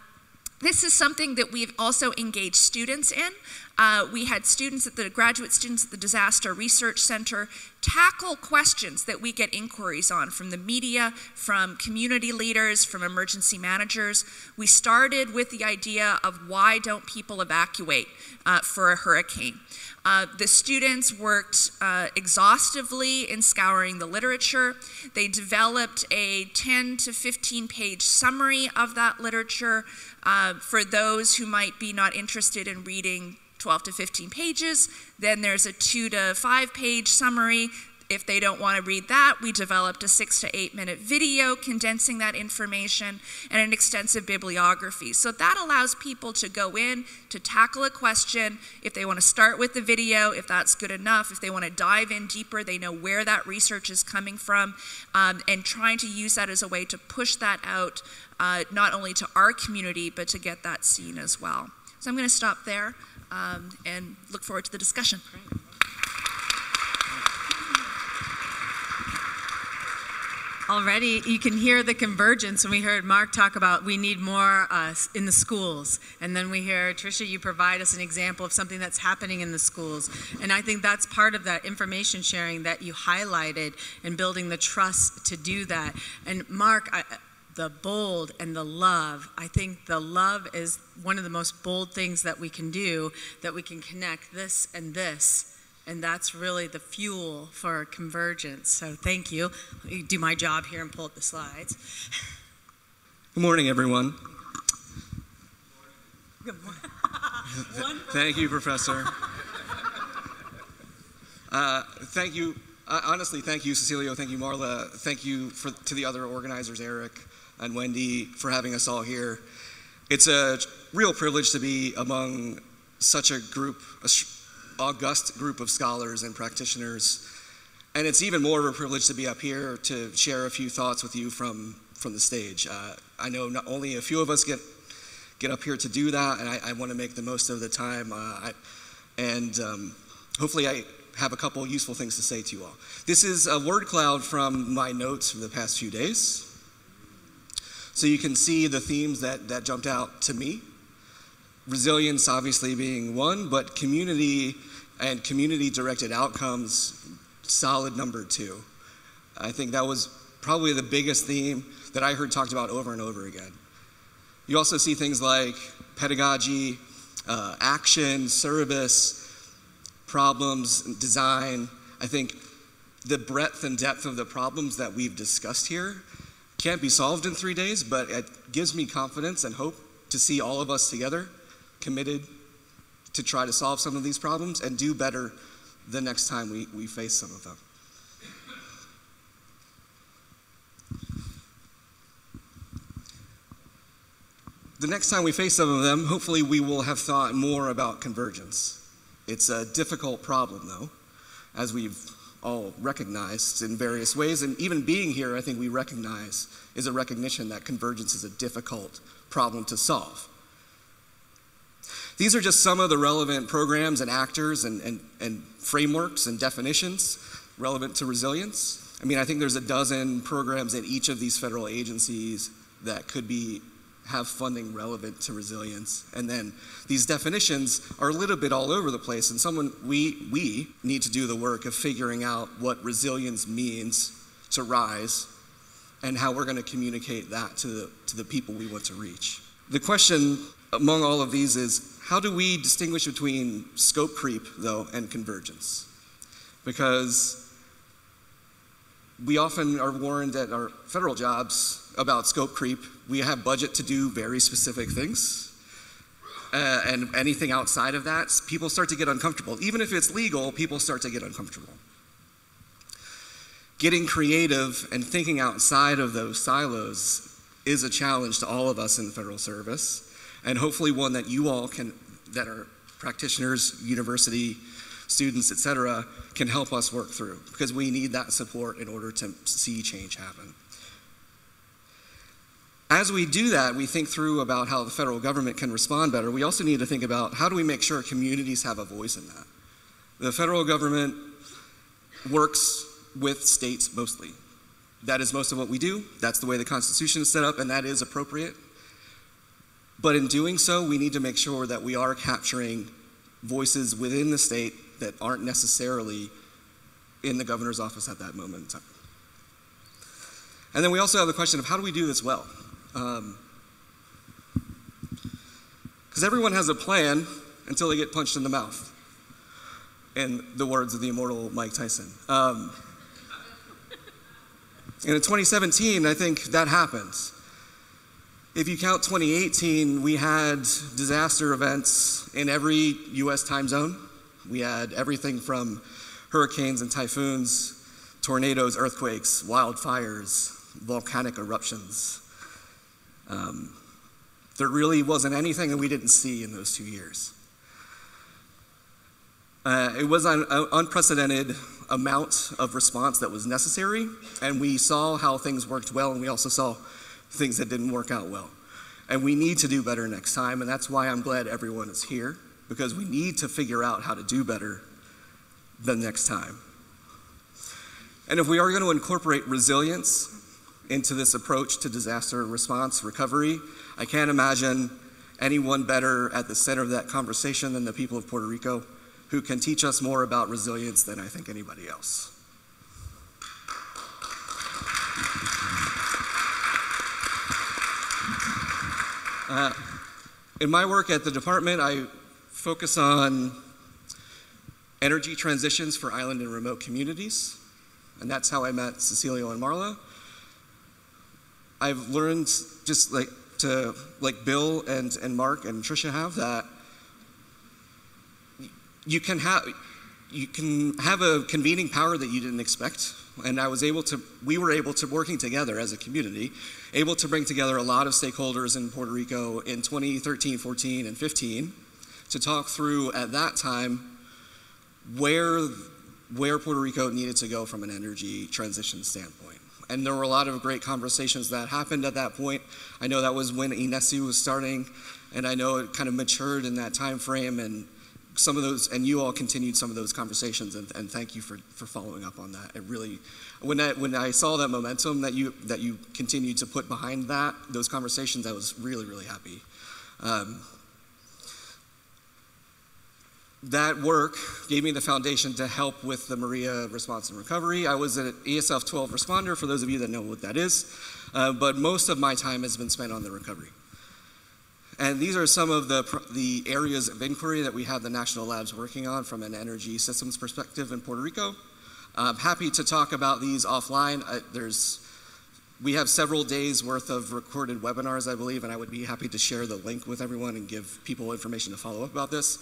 this is something that we've also engaged students in. Uh, we had students at the graduate students at the Disaster Research Center tackle questions that we get inquiries on from the media, from community leaders, from emergency managers. We started with the idea of why don't people evacuate uh, for a hurricane. Uh, the students worked uh, exhaustively in scouring the literature. They developed a 10 to 15 page summary of that literature uh, for those who might be not interested in reading 12 to 15 pages. Then there's a two to five page summary. If they don't want to read that, we developed a six to eight minute video condensing that information and an extensive bibliography. So that allows people to go in to tackle a question. If they want to start with the video, if that's good enough, if they want to dive in deeper, they know where that research is coming from, um, and trying to use that as a way to push that out uh, not only to our community, but to get that seen as well. So I'm going to stop there um, and look forward to the discussion. Already, you can hear the convergence when we heard Mark talk about we need more uh, in the schools. And then we hear, Tricia, you provide us an example of something that's happening in the schools. And I think that's part of that information sharing that you highlighted and building the trust to do that. And Mark, I, the bold and the love. I think the love is one of the most bold things that we can do, that we can connect this and this. And that's really the fuel for convergence. So thank you. do my job here and pull up the slides. Good morning, everyone. Good morning. <laughs> thank you, Professor. Uh, thank you. Uh, honestly, thank you, Cecilio. Thank you, Marla. Thank you for, to the other organizers, Eric and Wendy for having us all here. It's a real privilege to be among such a group, a august group of scholars and practitioners. And it's even more of a privilege to be up here to share a few thoughts with you from, from the stage. Uh, I know not only a few of us get, get up here to do that, and I, I want to make the most of the time. Uh, I, and um, hopefully, I have a couple useful things to say to you all. This is a word cloud from my notes from the past few days. So you can see the themes that, that jumped out to me. Resilience, obviously, being one, but community and community directed outcomes, solid number two. I think that was probably the biggest theme that I heard talked about over and over again. You also see things like pedagogy, uh, action, service, problems, design. I think the breadth and depth of the problems that we've discussed here can't be solved in three days, but it gives me confidence and hope to see all of us together committed to try to solve some of these problems and do better the next time we, we face some of them. The next time we face some of them, hopefully we will have thought more about convergence. It's a difficult problem, though, as we've all recognized in various ways. And even being here, I think we recognize is a recognition that convergence is a difficult problem to solve. These are just some of the relevant programs and actors and, and, and frameworks and definitions relevant to resilience. I mean, I think there's a dozen programs in each of these federal agencies that could be have funding relevant to resilience. And then these definitions are a little bit all over the place, and someone we we need to do the work of figuring out what resilience means to rise and how we're going to communicate that to the, to the people we want to reach. The question among all of these is how do we distinguish between scope creep, though, and convergence? Because we often are warned at our federal jobs about scope creep. We have budget to do very specific things. uh, and anything outside of that, people start to get uncomfortable. Even if it's legal, people start to get uncomfortable. Getting creative and thinking outside of those silos is a challenge to all of us in the federal service, and hopefully one that you all can, that are practitioners, university students, et cetera, can help us work through because we need that support in order to see change happen. As we do that, we think through about how the federal government can respond better. We also need to think about how do we make sure communities have a voice in that. The federal government works with states mostly. That is most of what we do. That's the way the Constitution is set up, and that is appropriate. But in doing so, we need to make sure that we are capturing voices within the state that aren't necessarily in the governor's office at that moment in time. And then we also have the question of how do we do this well? Because um, everyone has a plan until they get punched in the mouth, in the words of the immortal Mike Tyson. Um, and in 2017, I think that happened. If you count 2018, we had disaster events in every US time zone. We had everything from hurricanes and typhoons, tornadoes, earthquakes, wildfires, volcanic eruptions. Um, there really wasn't anything that we didn't see in those two years. Uh, it was an unprecedented amount of response that was necessary, and we saw how things worked well, and we also saw things that didn't work out well. And we need to do better next time, and that's why I'm glad everyone is here because we need to figure out how to do better the next time. And if we are going to incorporate resilience into this approach to disaster response recovery, I can't imagine anyone better at the center of that conversation than the people of Puerto Rico who can teach us more about resilience than I think anybody else. Uh, in my work at the department, I focus on energy transitions for island and remote communities, and that's how I met Cecilio and Marla. I've learned just like to like Bill and, and Mark and Tricia have that you can have you can have a convening power that you didn't expect and i was able to we were able to working together as a community able to bring together a lot of stakeholders in puerto rico in 2013 14 and 15 to talk through at that time where where Puerto Rico needed to go from an energy transition standpoint. And there were a lot of great conversations that happened at that point. I know that was when INESI was starting, and I know it kind of matured in that time frame and some of those, and you all continued some of those conversations, and, and thank you for, for following up on that. It really, when I, when I saw that momentum that you, that you continued to put behind that, those conversations, I was really, really happy. Um, that work gave me the foundation to help with the Maria response and recovery. I was an ESF 12 responder, for those of you that know what that is, uh, but most of my time has been spent on the recovery. And these are some of the, the areas of inquiry that we have the national labs working on from an energy systems perspective in Puerto Rico. I'm happy to talk about these offline. Uh, there's, we have several days worth of recorded webinars, I believe, and I would be happy to share the link with everyone and give people information to follow up about this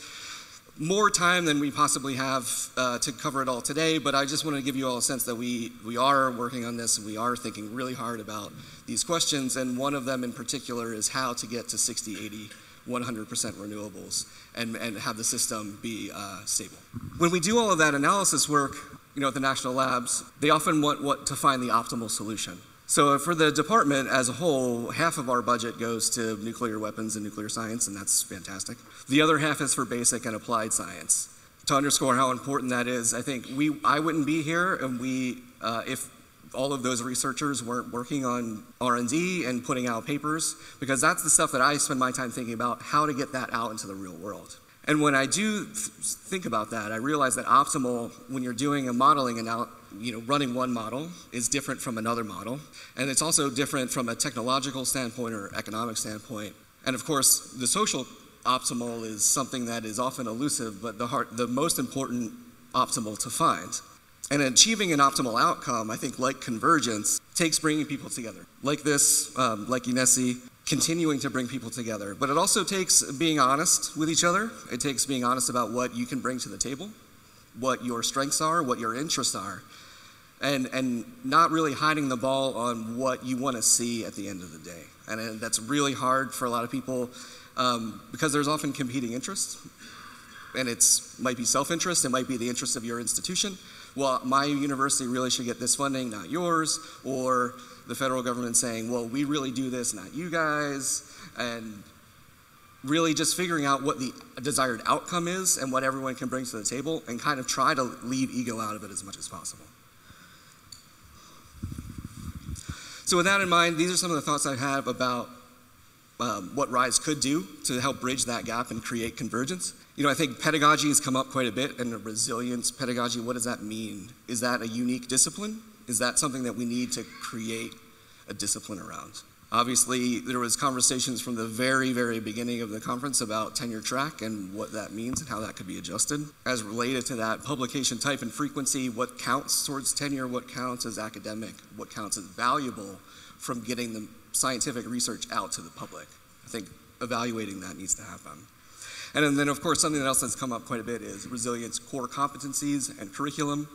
more time than we possibly have uh, to cover it all today, but I just want to give you all a sense that we, we are working on this and we are thinking really hard about these questions. And one of them in particular is how to get to 60, 80, 100% renewables and, and have the system be uh, stable. When we do all of that analysis work, you know, at the national labs, they often want what to find the optimal solution. So for the department as a whole, half of our budget goes to nuclear weapons and nuclear science, and that's fantastic. The other half is for basic and applied science. To underscore how important that is, I think we, I wouldn't be here, and we, uh, if all of those researchers weren't working on R&D and putting out papers, because that's the stuff that I spend my time thinking about, how to get that out into the real world. And when I do think about that, I realize that optimal, when you're doing a modeling and you know, running one model is different from another model. And it's also different from a technological standpoint or economic standpoint. And of course, the social optimal is something that is often elusive, but the, the most important optimal to find. And achieving an optimal outcome, I think, like convergence, takes bringing people together. Like this, um, like INESI, continuing to bring people together. But it also takes being honest with each other. It takes being honest about what you can bring to the table, what your strengths are, what your interests are, and, and not really hiding the ball on what you want to see at the end of the day. And, that's really hard for a lot of people um, because there's often competing interests. And it's might be self-interest, it might be the interest of your institution. Well, my university really should get this funding, not yours, or the federal government saying, well, we really do this, not you guys, and really just figuring out what the desired outcome is and what everyone can bring to the table and kind of try to leave ego out of it as much as possible. So, with that in mind, these are some of the thoughts I have about um, what RISE could do to help bridge that gap and create convergence. You know, I think pedagogy has come up quite a bit, and resilience pedagogy, what does that mean? Is that a unique discipline? Is that something that we need to create a discipline around? Obviously, there was conversations from the very, very beginning of the conference about tenure track and what that means and how that could be adjusted. As related to that, publication type and frequency, what counts towards tenure, what counts as academic, what counts as valuable from getting the scientific research out to the public. I think evaluating that needs to happen. And then, of course, something else that's come up quite a bit is resilience core competencies and curriculum.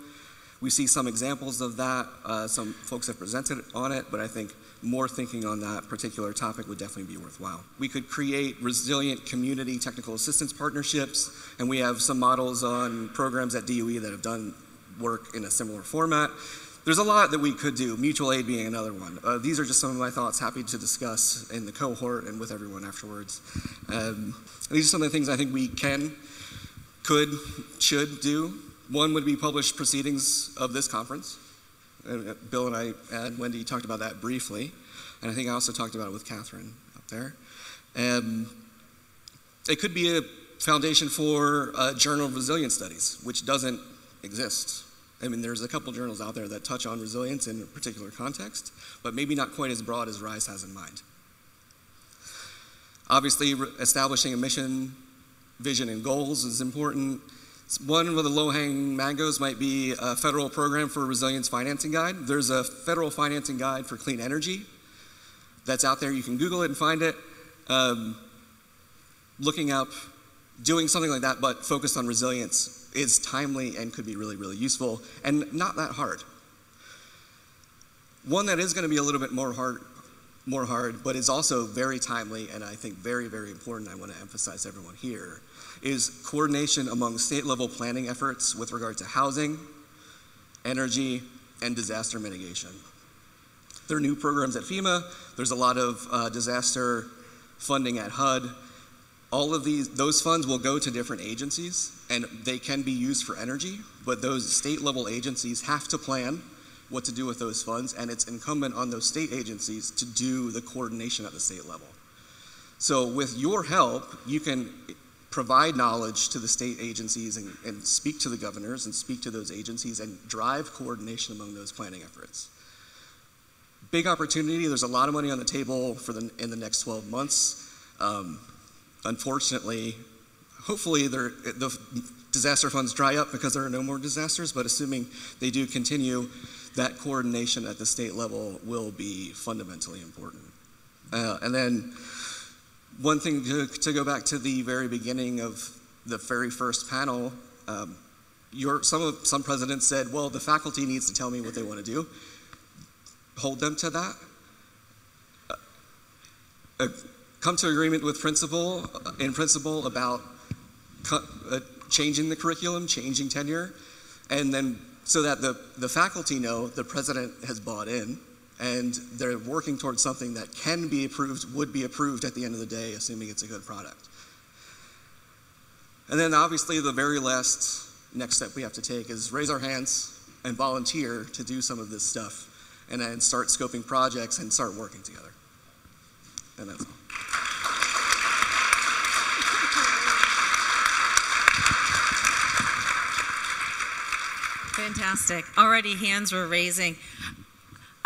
We see some examples of that. Uh, some folks have presented on it, but I think more thinking on that particular topic would definitely be worthwhile. We could create resilient community technical assistance partnerships, and we have some models on programs at DOE that have done work in a similar format. There's a lot that we could do, mutual aid being another one. Uh, these are just some of my thoughts, happy to discuss in the cohort and with everyone afterwards. Um, these are some of the things I think we can, could, should do. One would be publish proceedings of this conference. Uh, Bill and I and Wendy talked about that briefly, and I think I also talked about it with Catherine up there. Um, it could be a foundation for a journal of resilience studies, which doesn't exist. I mean, there's a couple journals out there that touch on resilience in a particular context, but maybe not quite as broad as RISE has in mind. Obviously, establishing a mission, vision, and goals is important. One of the low-hanging mangoes might be a federal program for resilience financing guide. There's a federal financing guide for clean energy that's out there. You can Google it and find it. Um, looking up, doing something like that, but focused on resilience, is timely and could be really, really useful, and not that hard. One that is going to be a little bit more hard, more hard, but is also very timely, and I think very, very important. I want to emphasize everyone here is coordination among state level planning efforts with regard to housing, energy, and disaster mitigation. There are new programs at FEMA, there's a lot of uh, disaster funding at HUD. All of these, those funds will go to different agencies and they can be used for energy, but those state level agencies have to plan what to do with those funds, and it's incumbent on those state agencies to do the coordination at the state level. So, with your help, you can provide knowledge to the state agencies and, and, speak to the governors and speak to those agencies and drive coordination among those planning efforts. Big opportunity. There's a lot of money on the table for the, in the next 12 months. Um, unfortunately, hopefully the disaster funds dry up because there are no more disasters, but assuming they do continue, that coordination at the state level will be fundamentally important. Uh, and then one thing to, to, go back to the very beginning of the very first panel, um, your, some, of, some presidents said, well, the faculty needs to tell me what they want to do. Hold them to that. Uh, uh, come to agreement with principal, uh, in principle about uh, changing the curriculum, changing tenure, and then so that the, the faculty know the president has bought in and they're working towards something that can be approved, would be approved at the end of the day, assuming it's a good product. And then obviously the very last next step we have to take is raise our hands and volunteer to do some of this stuff and then start scoping projects and start working together. And that's all. Fantastic. Already hands were raising.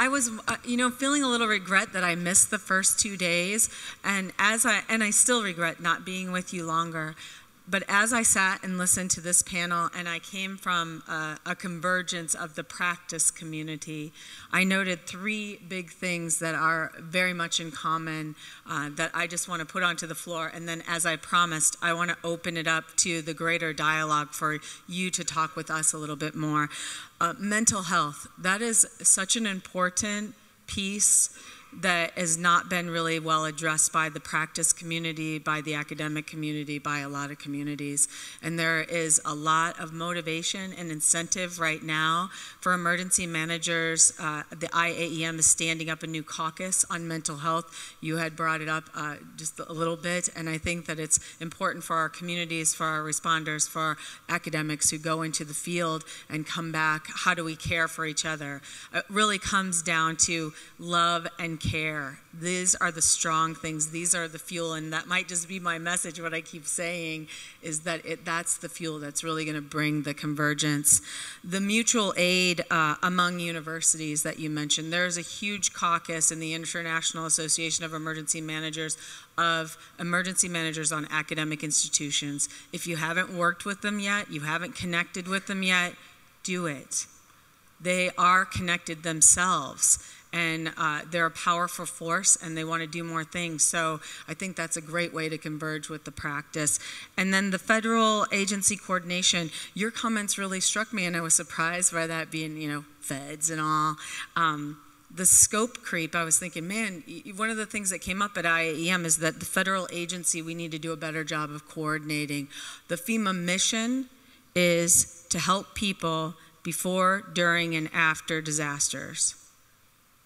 I was, uh, you know, feeling a little regret that I missed the first two days, and as I and I still regret not being with you longer. But as I sat and listened to this panel, and I came from a, a, convergence of the practice community, I noted three big things that are very much in common uh, that I just want to put onto the floor. And then, as I promised, I want to open it up to the greater dialogue for you to talk with us a little bit more. Uh, mental health, that is such an important piece that has not been really well addressed by the practice community, by the academic community, by a lot of communities. And there is a lot of motivation and incentive right now for emergency managers. Uh, the IAEM is standing up a new caucus on mental health. You had brought it up uh, just a little bit, and I think that it's important for our communities, for our responders, for our academics who go into the field and come back. How do we care for each other? It really comes down to love and care. These are the strong things. These are the fuel, and that might just be my message. What I keep saying is that it, that's the fuel that's really going to bring the convergence. The mutual aid uh, among universities that you mentioned. There's a huge caucus in the International Association of Emergency Managers of emergency managers on academic institutions. If you haven't worked with them yet, you haven't connected with them yet, do it. They are connected themselves and uh, they're a powerful force and they want to do more things. So I think that's a great way to converge with the practice. And then the federal agency coordination, your comments really struck me and I was surprised by that being, you know, feds and all. Um, the scope creep, I was thinking, man, one of the things that came up at IAEM is that the federal agency, we need to do a better job of coordinating. The FEMA mission is to help people before, during, and after disasters.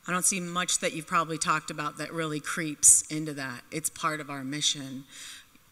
I don't see much that you've probably talked about that really creeps into that. It's part of our mission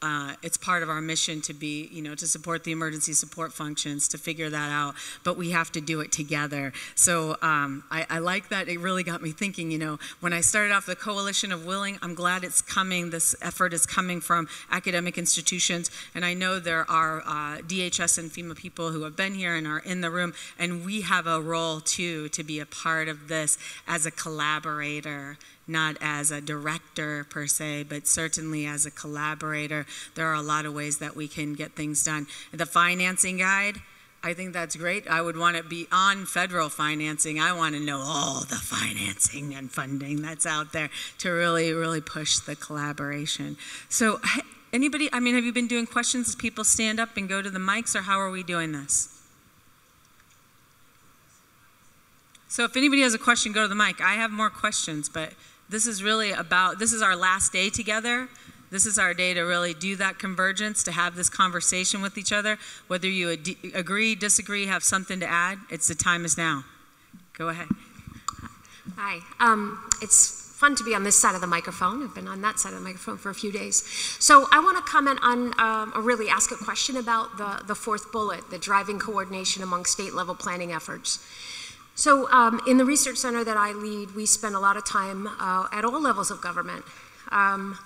uh, it's part of our mission to be, you know, to support the emergency support functions, to figure that out, but we have to do it together. So um, I, I, like that. It really got me thinking, you know, when I started off the Coalition of Willing, I'm glad it's coming, this effort is coming from academic institutions, and I know there are uh, DHS and FEMA people who have been here and are in the room, and we have a role too to be a part of this as a collaborator not as a director per se, but certainly as a collaborator. There are a lot of ways that we can get things done. The financing guide, I think that's great. I would want it be on federal financing. I want to know all the financing and funding that's out there to really, really push the collaboration. So, anybody, I mean, have you been doing questions? People stand up and go to the mics, or how are we doing this? So, if anybody has a question, go to the mic. I have more questions, but this is really about, this is our last day together. This is our day to really do that convergence, to have this conversation with each other. Whether you ad- agree, disagree, have something to add, it's the time is now. Go ahead. Hi. Um, it's fun to be on this side of the microphone. I've been on that side of the microphone for a few days. So I want to comment on, um, or really ask a question about the, the fourth bullet, the driving coordination among state level planning efforts. So, um, in the research center that I lead, we spend a lot of time uh, at all levels of government um,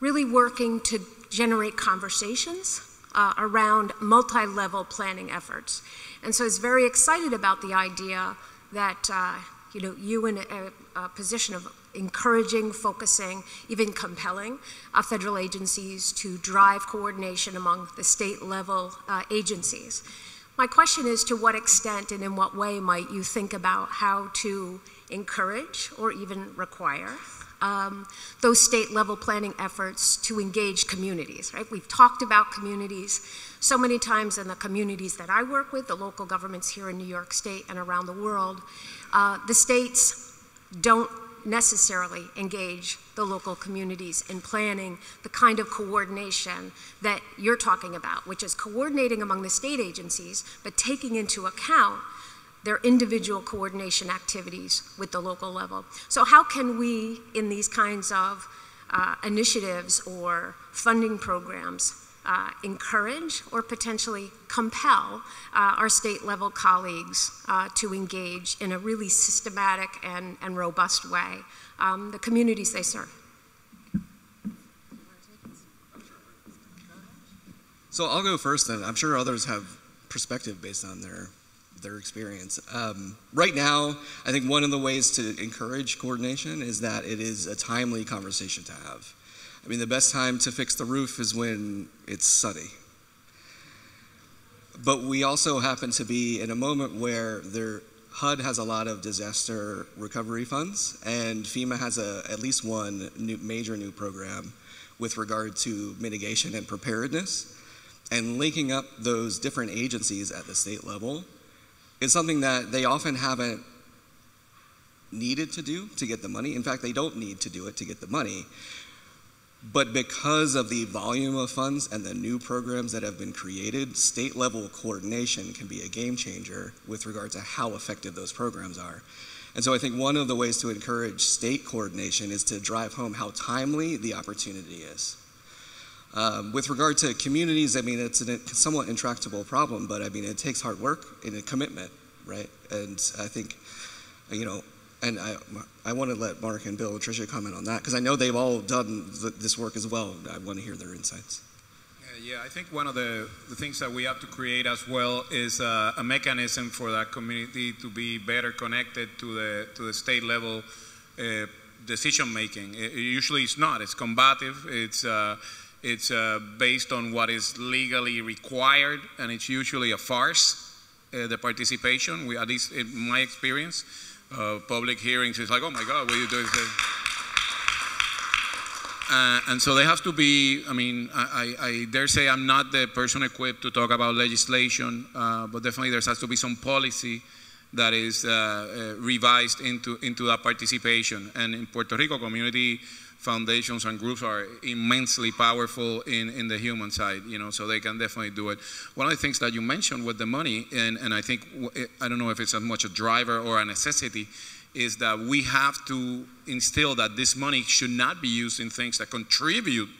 really working to generate conversations uh, around multi level planning efforts. And so, I was very excited about the idea that uh, you know, you in a, a, position of encouraging, focusing, even compelling uh, federal agencies to drive coordination among the state level uh, agencies. My question is to what extent and in what way might you think about how to encourage or even require um, those state level planning efforts to engage communities, right? We've talked about communities so many times in the communities that I work with, the local governments here in New York State and around the world. Uh, the states don't necessarily engage the local communities in planning the kind of coordination that you're talking about, which is coordinating among the state agencies, but taking into account their individual coordination activities with the local level. So, how can we, in these kinds of uh, initiatives or funding programs, uh, encourage or potentially compel uh, our state level colleagues uh, to engage in a really systematic and, and robust way um, the communities they serve. So I'll go first then. I'm sure others have perspective based on their their experience. Um, right now, I think one of the ways to encourage coordination is that it is a timely conversation to have. I mean, the best time to fix the roof is when it's sunny, but we also happen to be in a moment where there, HUD has a lot of disaster recovery funds, and FEMA has a, at least one new, major new program with regard to mitigation and preparedness. And linking up those different agencies at the state level is something that they often haven't needed to do to get the money. In fact, they don't need to do it to get the money. But because of the volume of funds and the new programs that have been created, state level coordination can be a game changer with regard to how effective those programs are. And so I think one of the ways to encourage state coordination is to drive home how timely the opportunity is. Um, with regard to communities, I mean, it's a somewhat intractable problem, but I mean, it takes hard work and a commitment, right? And I think, you know, and I, I want to let Mark and Bill and Tricia comment on that because I know they've all done th this work as well. I want to hear their insights. Yeah, I think one of the, the things that we have to create as well is uh, a mechanism for that community to be better connected to the to the state level uh, decision making. It, it usually it's not. It's combative. It's uh, it's uh, based on what is legally required, and it's usually a farce. Uh, the participation, we, at least in my experience, public hearings, it's like, oh my God, what are you doing? Uh, and so they have to be, I mean, I, I, I, dare say I'm not the person equipped to talk about legislation, uh, but definitely there has to be some policy that is uh, uh, revised into, into that participation. And in Puerto Rico, community foundations and groups are immensely powerful in, in the human side, you know, so they can definitely do it. One of the things that you mentioned with the money, and, and I think, I don't know if it's as much a driver or a necessity, is that we have to instill that this money should not be used in things that contribute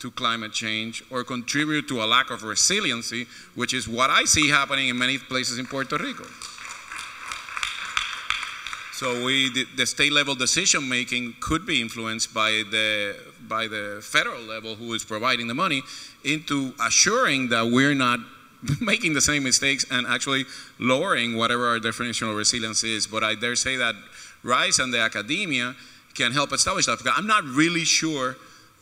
to climate change or contribute to a lack of resiliency, which is what I see happening in many places in Puerto Rico. So we, the, the, state level decision making could be influenced by the, by the federal level who is providing the money into assuring that we're not <laughs> making the same mistakes and actually lowering whatever our definition of resilience is. But I dare say that RISE and the academia can help establish that. I'm not really sure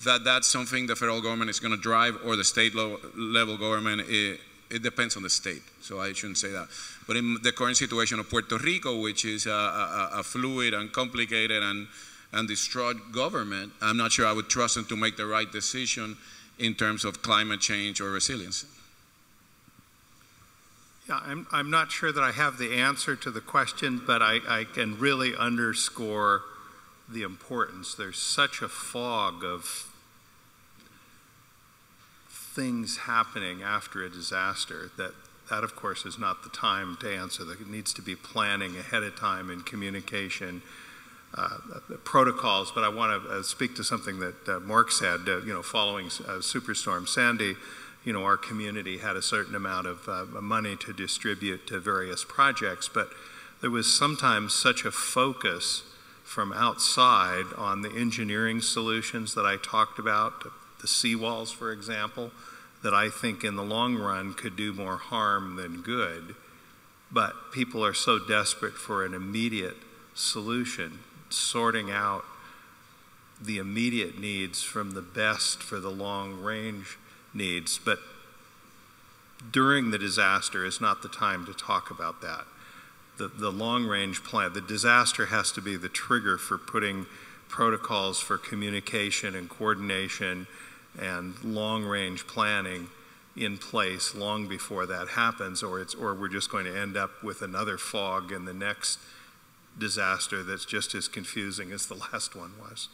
that that's something the federal government is going to drive or the state level government. It, it depends on the state, so I shouldn't say that. But in the current situation of Puerto Rico, which is a, a, a fluid and complicated and, and distraught government, I'm not sure I would trust them to make the right decision in terms of climate change or resilience. Yeah, I'm, I'm not sure that I have the answer to the question, but I, I can really underscore the importance. There's such a fog of things happening after a disaster that that, of course, is not the time to answer. There needs to be planning ahead of time and communication, uh, protocols. But I want to uh, speak to something that uh, Mark said. Uh, you know, following uh, Superstorm Sandy, you know, our community had a certain amount of uh, money to distribute to various projects, but there was sometimes such a focus from outside on the engineering solutions that I talked about, the seawalls, for example that I think in the long run could do more harm than good. But people are so desperate for an immediate solution, sorting out the immediate needs from the best for the long range needs. But during the disaster is not the time to talk about that. The, the long range plan, the disaster has to be the trigger for putting protocols for communication and coordination and long range planning in place long before that happens, or, it's, or we're just going to end up with another fog in the next disaster that's just as confusing as the last one was.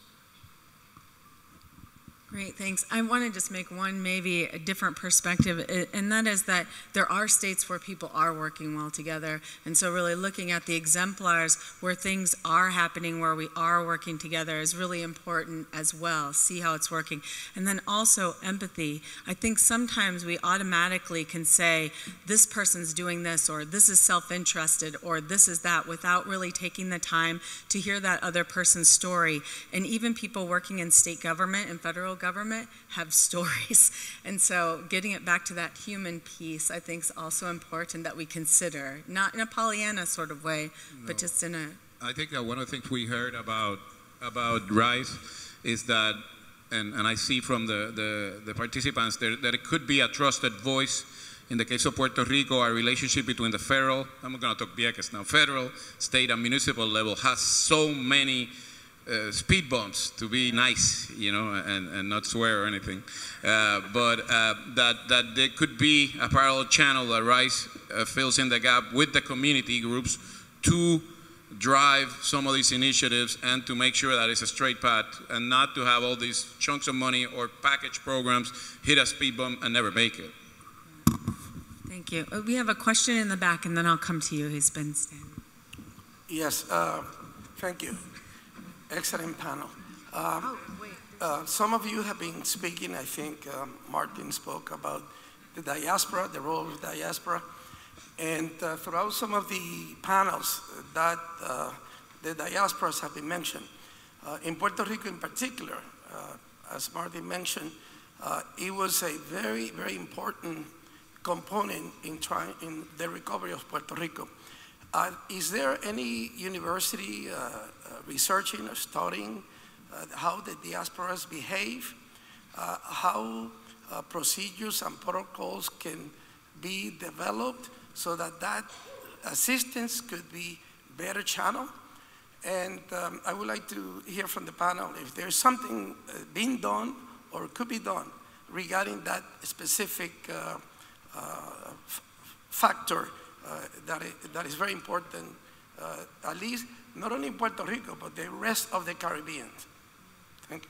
Great, thanks. I want to just make one maybe a different perspective, and that is that there are states where people are working well together. And so, really looking at the exemplars where things are happening, where we are working together, is really important as well. See how it's working. And then also empathy. I think sometimes we automatically can say, this person's doing this, or this is self interested, or this is that, without really taking the time to hear that other person's story. And even people working in state government and federal government have stories. <laughs> And so getting it back to that human piece, I think, is also important that we consider, not in a Pollyanna sort of way, no. but just in a. I think that one of the things we heard about about RISE is that, and, and I see from the, the, the participants there, that it could be a trusted voice In the case of Puerto Rico, our relationship between the federal, I'm going to talk Vieques now, federal, state, and municipal level has so many uh, speed bumps to be nice, you know, and, and not swear or anything. Uh, but uh, that, that there could be a parallel channel that RISE uh, fills in the gap with the community groups to drive some of these initiatives and to make sure that it's a straight path and not to have all these chunks of money or package programs hit a speed bump and never make it. Thank you. Uh, We have a question in the back, and then I'll come to you. He's been standing. Yes, uh, thank you. Excellent panel. Um, Oh, wait. uh, Some of you have been speaking, I think um, Martin spoke about the diaspora, the role of diaspora. And uh, throughout some of the panels that uh, the diasporas have been mentioned, uh, in Puerto Rico in particular, uh, as Martin mentioned, uh, it was a very, very important component in trying in the recovery of Puerto Rico. Uh, is there any university researching or studying uh, how the diasporas behave, uh, how uh, procedures and protocols can be developed so that that assistance could be better channeled? And um, I would like to hear from the panel if there's something uh, being done or could be done regarding that specific uh, uh, factor uh, that that is very important, uh, at least not only in Puerto Rico, but the rest of the Caribbean. Thank you.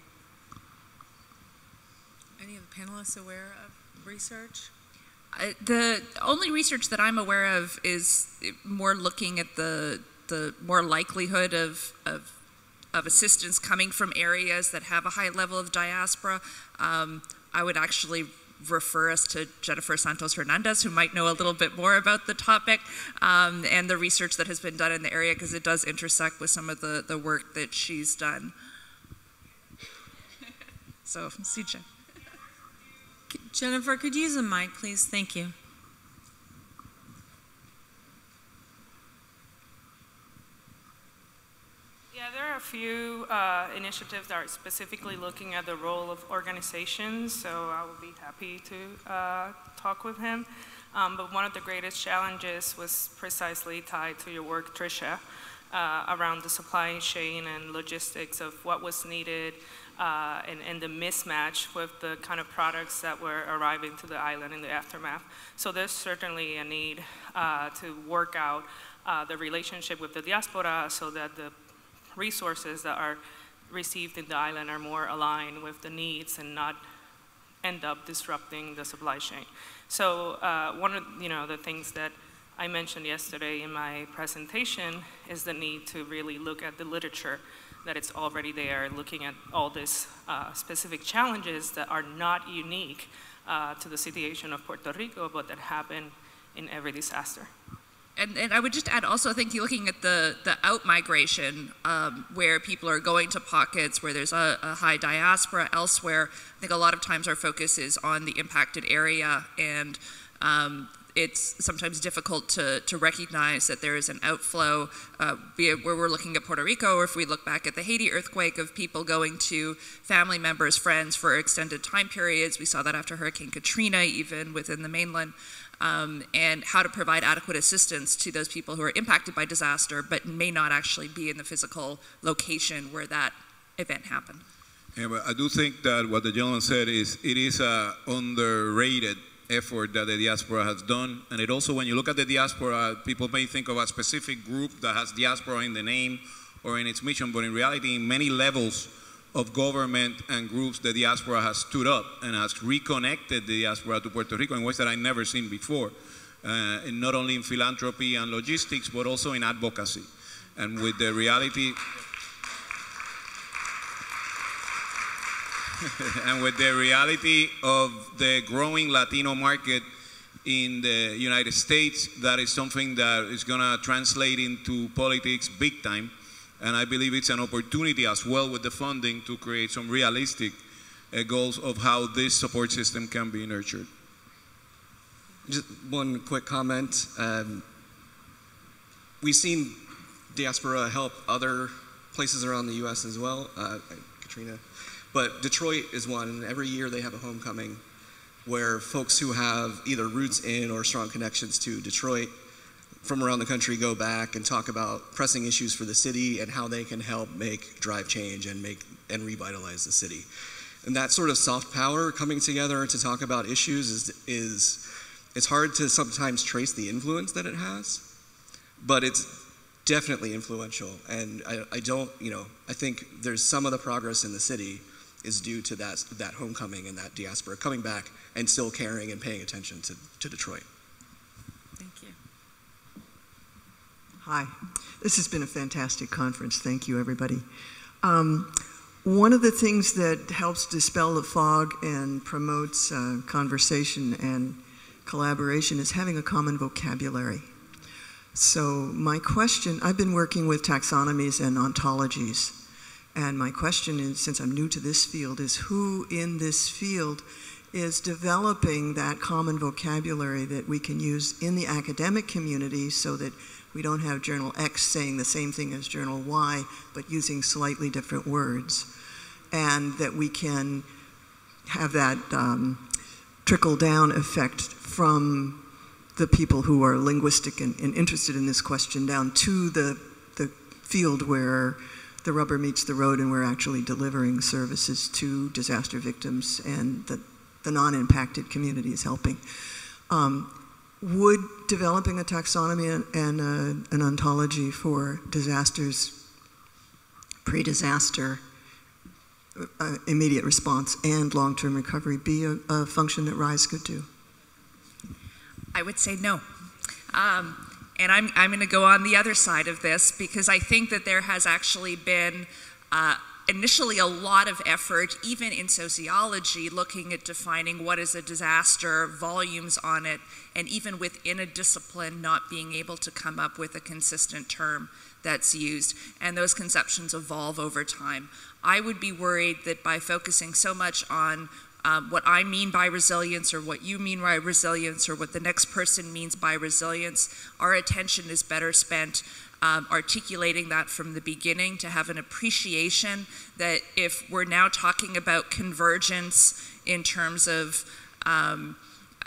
Any of the panelists aware of research? I- The only research that I'm aware of is more looking at the, the more likelihood of, of, of assistance coming from areas that have a high level of diaspora. Um, I would actually refer us to Jennifer Santos Hernandez, who might know a little bit more about the topic um, and the research that has been done in the area, because it does intersect with some of the, the work that she's done. so, CJ. Jennifer, could you use a mic, please? Thank you. Yeah, there are a few uh, initiatives that are specifically looking at the role of organizations, so I would be happy to uh, talk with him. Um, but one of the greatest challenges was precisely tied to your work, Tricia, uh, around the supply chain and logistics of what was needed uh, and, and the mismatch with the kind of products that were arriving to the island in the aftermath. So there's certainly a need uh, to work out uh, the relationship with the diaspora so that the resources that are received in the island are more aligned with the needs and not end up disrupting the supply chain. So uh, one of you know the things that I mentioned yesterday in my presentation is the need to really look at the literature that it's already there, looking at all these uh, specific challenges that are not unique uh, to the situation of Puerto Rico, but that happen in every disaster. And, and I would just add also, I think looking at the, the out migration um, where people are going to pockets where there's a, a high diaspora elsewhere. I think a lot of times our focus is on the impacted area and um, it's sometimes difficult to, to recognize that there is an outflow, uh, be it where we're looking at Puerto Rico, or if we look back at the Haiti earthquake of people going to family members, friends for extended time periods. We saw that after Hurricane Katrina, even within the mainland um, and how to provide adequate assistance to those people who are impacted by disaster but may not actually be in the physical location where that event happened. Yeah, but I do think that what the gentleman said is it is a underrated effort that the diaspora has done, and it also, when you look at the diaspora, people may think of a specific group that has diaspora in the name or in its mission, but in reality, in many levels of government and groups, the diaspora has stood up and has reconnected the diaspora to Puerto Rico in ways that I've never seen before, uh, not only in philanthropy and logistics, but also in advocacy. And with the reality, <laughs> and with the reality of the growing Latino market in the United States, that is something that is going to translate into politics big time. And I believe it's an opportunity as well with the funding to create some realistic uh, goals of how this support system can be nurtured. Just one quick comment. Um, we've seen diaspora help other places around the U.S. as well, uh, Katrina. But Detroit is one, and every year they have a homecoming where folks who have either roots in or strong connections to Detroit from around the country go back and talk about pressing issues for the city and how they can help make drive change and make and revitalize the city. And that sort of soft power coming together to talk about issues is is it's hard to sometimes trace the influence that it has, but it's definitely influential. And I, I don't, you know, I think there's some of the progress in the city is due to that that homecoming and that diaspora coming back and still caring and paying attention to, to Detroit. Thank you. Hi. This has been a fantastic conference. Thank you, everybody. Um, one of the things that helps dispel the fog and promotes uh, conversation and collaboration is having a common vocabulary. So, my question I've been working with taxonomies and ontologies, and my question is since I'm new to this field, is who in this field is developing that common vocabulary that we can use in the academic community so that we don't have journal X saying the same thing as journal Y, but using slightly different words. And that we can have that um, trickle down effect from the people who are linguistic and, and, interested in this question down to the, the field where the rubber meets the road and we're actually delivering services to disaster victims and the, the non impacted communities helping. Um, would developing a taxonomy and, and uh, an ontology for disasters, pre disaster, uh, immediate response, and long term recovery be a, a, function that RISE could do? I would say no. Um, and I'm, I'm going to go on the other side of this because I think that there has actually been uh, initially a lot of effort, even in sociology, looking at defining what is a disaster, volumes on it, and even within a discipline, not being able to come up with a consistent term that's used. And those conceptions evolve over time. I would be worried that by focusing so much on um, what I mean by resilience, or what you mean by resilience, or what the next person means by resilience, our attention is better spent um, articulating that from the beginning to have an appreciation that if we're now talking about convergence in terms of um,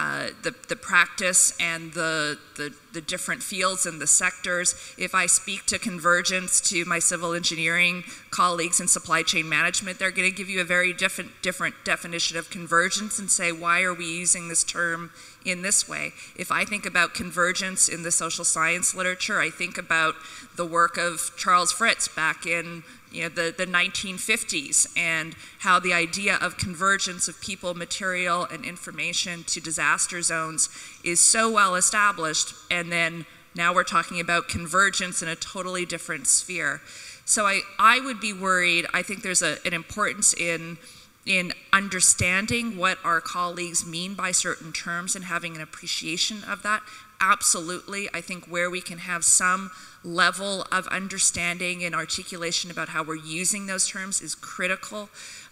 uh, the, the practice and the, the, the, different fields and the sectors. If I speak to convergence to my civil engineering colleagues in supply chain management, they're going to give you a very different, different definition of convergence and say, why are we using this term in this way. If I think about convergence in the social science literature, I think about the work of Charles Fritz back in you know, the, the 1950s and how the idea of convergence of people, material, and information to disaster zones is so well established. And then now we're talking about convergence in a totally different sphere. So I, I would be worried. I think there's a, an importance in in understanding what our colleagues mean by certain terms and having an appreciation of that. Absolutely. I think where we can have some level of understanding and articulation about how we're using those terms is critical.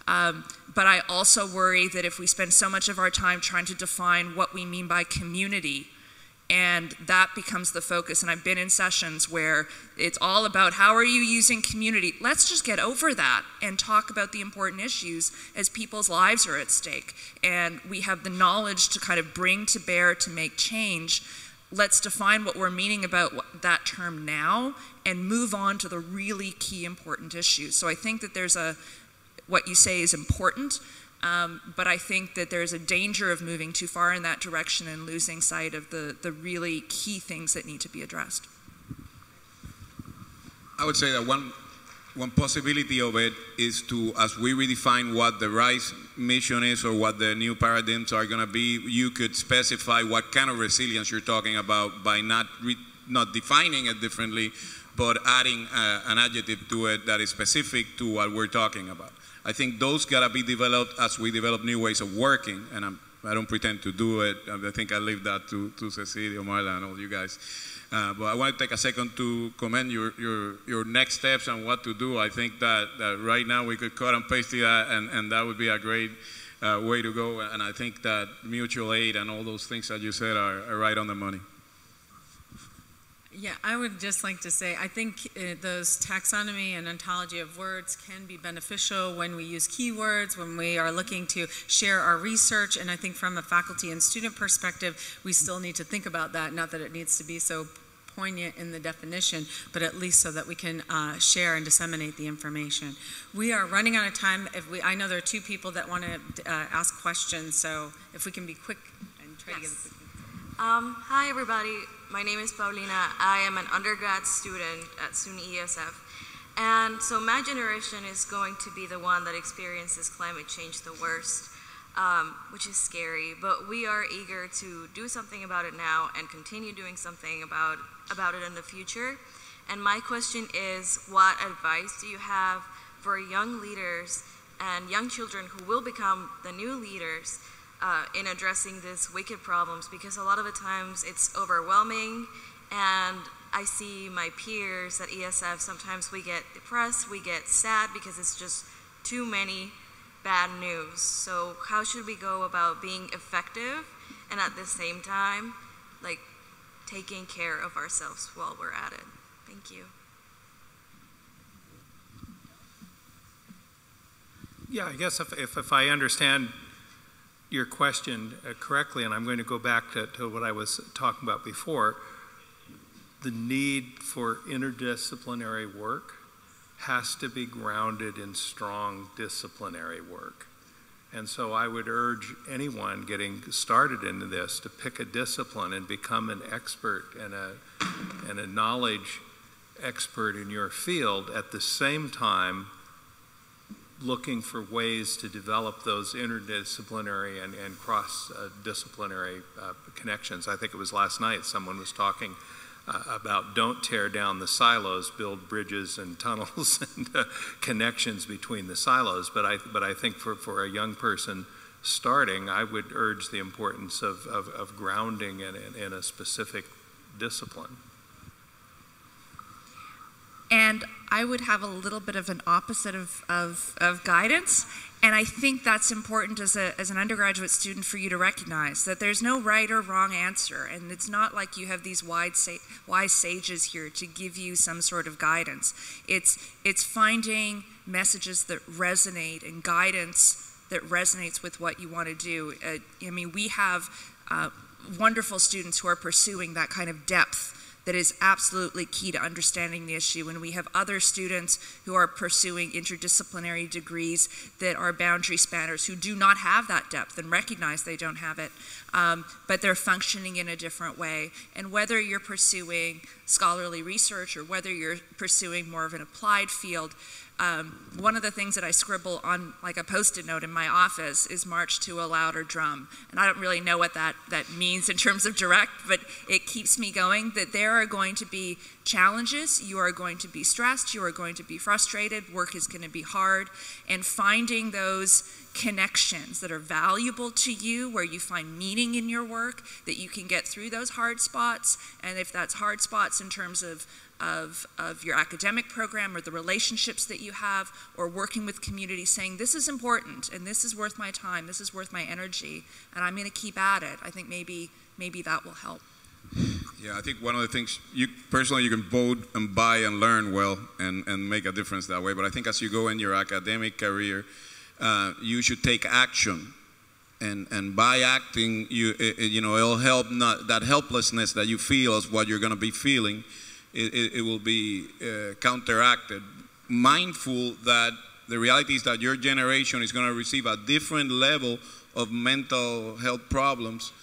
Um, but I also worry that if we spend so much of our time trying to define what we mean by community, and that becomes the focus. And I've been in sessions where it's all about how are you using community. Let's just get over that and talk about the important issues as people's lives are at stake. And we have the knowledge to kind of bring to bear to make change. Let's define what we're meaning about that term now and move on to the really key important issues. So I think that there's a, what you say is important, um, but I think that there's a danger of moving too far in that direction and losing sight of the, the really key things that need to be addressed. I would say that one, one possibility of it is to, as we redefine what the RISE mission is or what the new paradigms are going to be, you could specify what kind of resilience you're talking about by not, not defining it differently, but adding uh, an adjective to it that is specific to what we're talking about. I think those gotta be developed as we develop new ways of working, and I'm, I do not pretend to do it. I think I leave that to, to Cecilia, Marla, and all you guys. Uh, but I want to take a second to commend your, your, your next steps and what to do. I think that, that right now we could cut and paste that, and, and that would be a great uh, way to go. And I think that mutual aid and all those things that you said are, are right on the money. Yeah, I would just like to say, I think uh, those taxonomy and ontology of words can be beneficial when we use keywords, when we are looking to share our research, and I think from a faculty and student perspective, we still need to think about that, not that it needs to be so poignant in the definition, but at least so that we can uh, share and disseminate the information. We are running out of time. If we, I know there are two people that want to uh, ask questions, so if we can be quick and try Yes. to get. Um, hi, everybody. My name is Paulina. I am an undergrad student at SUNY ESF. And so my generation is going to be the one that experiences climate change the worst, um, which is scary. But we are eager to do something about it now and continue doing something about, about it in the future. And my question is what advice do you have for young leaders and young children who will become the new leaders uh, in addressing these wicked problems because a lot of the times it's overwhelming and I see my peers at ESF sometimes we get depressed, we get sad because it's just too many bad news. So how should we go about being effective and at the same time like taking care of ourselves while we're at it? Thank you. Yeah, I guess if, if, if I understand your question uh, correctly, and I'm going to go back to, to what I was talking about before, the need for interdisciplinary work has to be grounded in strong disciplinary work. And so I would urge anyone getting started into this to pick a discipline and become an expert and a, and a knowledge expert in your field at the same time looking for ways to develop those interdisciplinary and, and cross-disciplinary uh, connections. I think it was last night someone was talking uh, about don't tear down the silos, build bridges and tunnels <laughs> and uh, connections between the silos. But I, but I think for, for a young person starting, I would urge the importance of, of, of grounding in, in, in a specific discipline. And I would have a little bit of an opposite of, of, of guidance. And I think that's important as, a, as an undergraduate student for you to recognize that there's no right or wrong answer. And it's not like you have these wide wise sages here to give you some sort of guidance. It's, it's finding messages that resonate and guidance that resonates with what you want to do. Uh, I mean, we have uh, wonderful students who are pursuing that kind of depth that is absolutely key to understanding the issue. And we have other students who are pursuing interdisciplinary degrees that are boundary spanners who do not have that depth and recognize they don't have it, um, but they're functioning in a different way. And whether you're pursuing scholarly research or whether you're pursuing more of an applied field, um, one of the things that I scribble on like a post-it note in my office is march to a louder drum. And I don't really know what that, that means in terms of direct, but it keeps me going that there are going to be challenges, you are going to be stressed, you are going to be frustrated, work is going to be hard, and finding those connections that are valuable to you, where you find meaning in your work, that you can get through those hard spots. And if that's hard spots in terms of of, of your academic program or the relationships that you have or working with community saying this is important and this is worth my time this is worth my energy and i'm going to keep at it i think maybe maybe that will help Yeah, I think one of the things you personally you can vote and buy and learn well and, and make a difference that way. But I think as you go in your academic career, uh, you should take action. And, and by acting, you, you know, it'll help not, that helplessness that you feel is what you're going to be feeling. It, it, will be uh, counteracted. Mindful that the reality is that your generation is going to receive a different level of mental health problems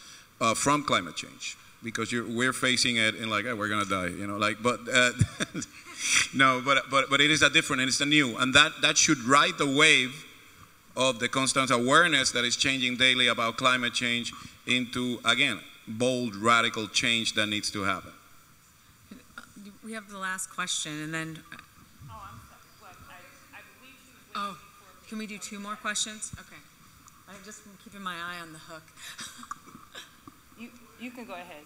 uh, from climate change because we're facing it in like, oh, we're gonna die, you know, like, but uh, <laughs> no, but but but it is a different and it's a new, and that that should ride the wave of the constant awareness that is changing daily about climate change into again bold radical change that needs to happen. We have the last question, and then, Oh, I'm sorry. What, I, I believe she was oh, waiting for can we do two more questions? Okay. I'm just keeping my eye on the hook. <laughs> You, you can go ahead.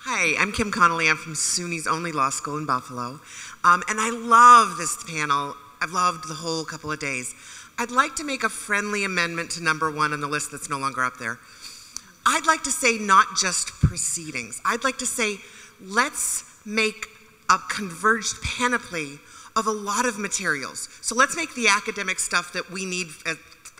Hi, I'm Kim Connolly. I'm from SUNY's only law school in Buffalo. Um, and I love this panel. I've loved the whole couple of days. I'd like to make a friendly amendment to number one on the list that's no longer up there. I'd like to say not just proceedings. I'd like to say let's make a converged panoply of a lot of materials. So let's make the academic stuff that we need,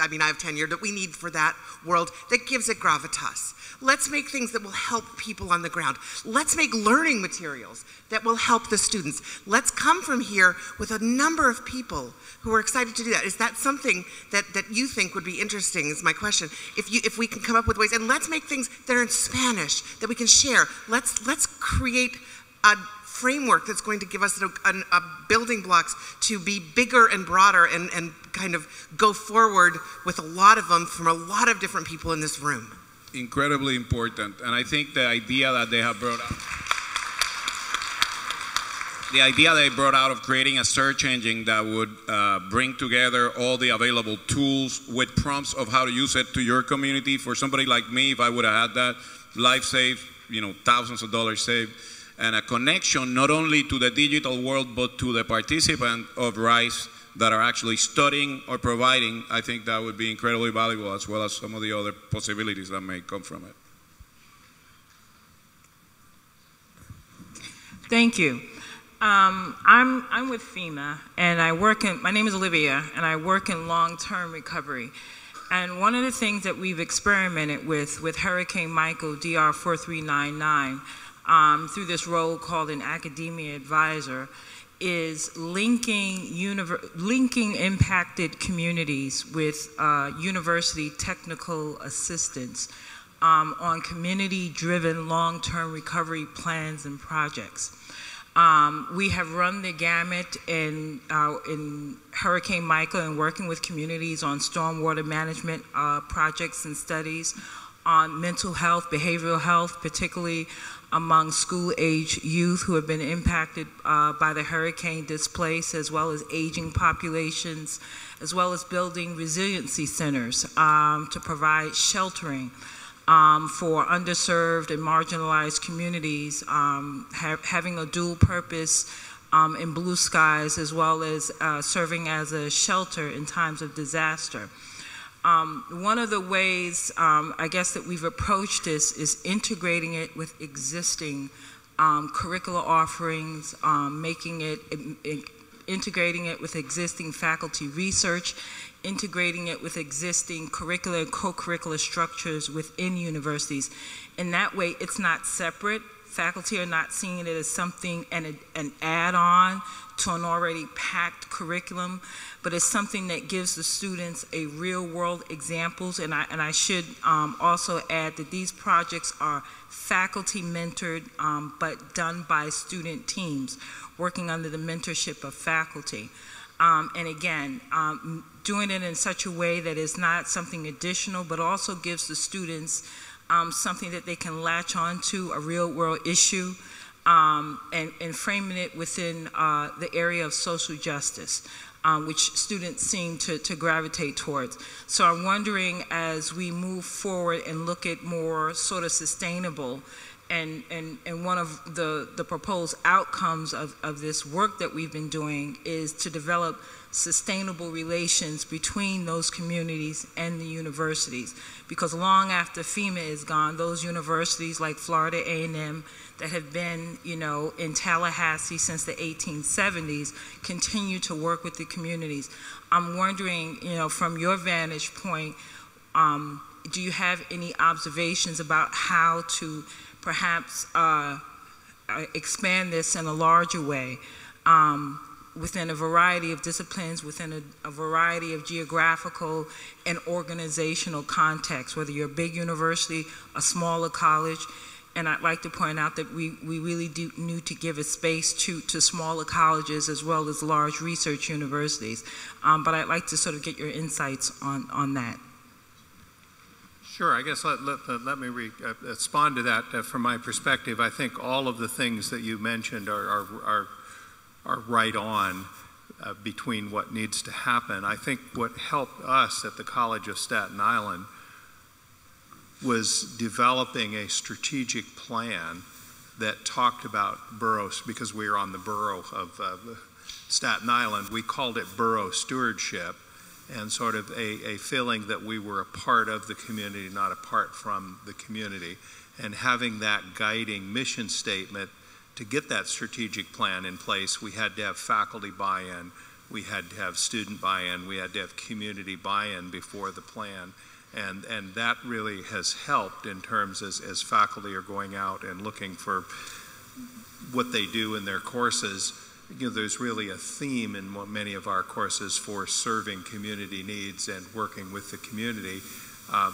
I mean, I have tenure, that we need for that world, that gives it gravitas. Let's make things that will help people on the ground. Let's make learning materials that will help the students. Let's come from here with a number of people who are excited to do that. Is that something that, that you think would be interesting is my question. If, you, if we can come up with ways, and let's make things that are in Spanish that we can share. Let's, let's create a framework that's going to give us a, a, a, building blocks to be bigger and broader and, and kind of go forward with a lot of them from a lot of different people in this room. Incredibly important. And I think the idea that they have brought up the idea they brought out of creating a search engine that would uh, bring together all the available tools with prompts of how to use it to your community. For somebody like me, if I would have had that, life saved, you know, thousands of dollars saved and a connection not only to the digital world but to the participant of RISE that are actually studying or providing, I think that would be incredibly valuable as well as some of the other possibilities that may come from it. Thank you. Um, I'm, I'm with FEMA and I work in, my name is Olivia and I work in long-term recovery. And one of the things that we've experimented with, with Hurricane Michael DR 4399, um, through this role called an academia advisor is linking, linking impacted communities with uh, university technical assistance um, on community-driven long-term recovery plans and projects. Um, we have run the gamut in, uh, in Hurricane Michael and working with communities on stormwater management uh, projects and studies, on mental health, behavioral health, particularly among school age youth who have been impacted uh, by the hurricane displaced, as well as aging populations, as well as building resiliency centers um, to provide sheltering. Um, for underserved and marginalized communities, um, ha having a dual purpose um, in blue skies as well as uh, serving as a shelter in times of disaster. Um, one of the ways um, I guess that we've approached this is integrating it with existing um, curricular offerings, um, making it, integrating it with existing faculty research, integrating it with existing curricular and co-curricular structures within universities. In that way, it's not separate. Faculty are not seeing it as something, an, an add-on to an already packed curriculum, but it's something that gives the students a real world examples. And I, and I should um, also add that these projects are faculty mentored, um, but done by student teams working under the mentorship of faculty. Um, and again, um, doing it in such a way that is not something additional, but also gives the students um, something that they can latch on to, a real world issue, um, and, and, framing it within uh, the area of social justice. Um, which students seem to, to, gravitate towards. So I'm wondering as we move forward and look at more sort of sustainable and, and, and one of the, the proposed outcomes of, of this work that we've been doing is to develop sustainable relations between those communities and the universities. Because long after FEMA is gone, those universities like Florida A&M that have been, you know, in Tallahassee since the 1870s continue to work with the communities. I'm wondering, you know, from your vantage point, um, do you have any observations about how to perhaps uh, uh expand this in a larger way? Um, within a variety of disciplines, within a, a, variety of geographical and organizational contexts, whether you're a big university, a smaller college. And I'd like to point out that we, we really do need to give a space to, to smaller colleges as well as large research universities. Um, but I'd like to sort of get your insights on, on that. Sure, I guess let, let, let me re, uh, respond to that uh, from my perspective. I think all of the things that you mentioned are, are, are are right on uh, between what needs to happen. I think what helped us at the College of Staten Island was developing a strategic plan that talked about boroughs, because we are on the borough of uh, Staten Island, we called it borough stewardship. and sort of a, a feeling that we were a part of the community, not apart from the community. And having that guiding mission statement to get that strategic plan in place, we had to have faculty buy-in, we had to have student buy-in, we had to have community buy-in before the plan. And, and that really has helped in terms as, as faculty are going out and looking for what they do in their courses. You know, there's really a theme in many of our courses for serving community needs and working with the community. Uh,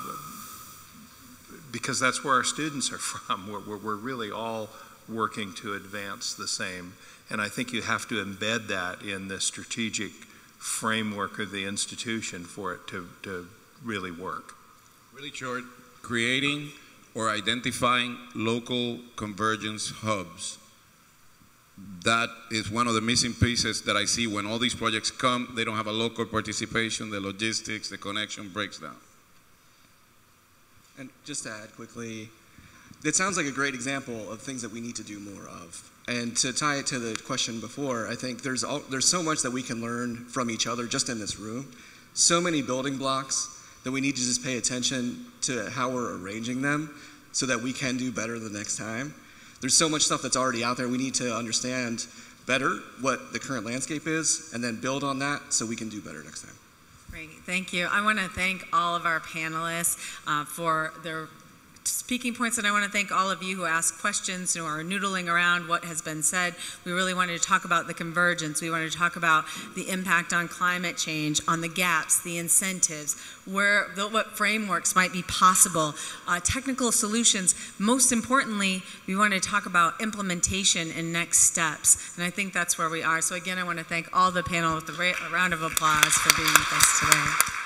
because that's where our students are <laughs> from. We're, we're, we're really all working to advance the same. And I think you have to embed that in the strategic framework of the institution for it to, to really work. Really short, creating or identifying local convergence hubs. That is one of the missing pieces that I see when all these projects come, they don't have a local participation, the logistics, the connection breaks down. And just to add quickly, it sounds like a great example of things that we need to do more of. And to tie it to the question before, I think there's all, there's so much that we can learn from each other just in this room. So many building blocks that we need to just pay attention to how we're arranging them so that we can do better the next time. There's so much stuff that's already out there. We need to understand better what the current landscape is and then build on that so we can do better next time. Great, thank you. I want to thank all of our panelists uh, for their speaking points, and I want to thank all of you who asked questions, who are noodling around what has been said. We really wanted to talk about the convergence. We wanted to talk about the impact on climate change, on the gaps, the incentives, where what frameworks might be possible, uh, technical solutions. Most importantly, we wanted to talk about implementation and next steps, and I think that's where we are. So again, I want to thank all the panel with a round of applause for being with us today.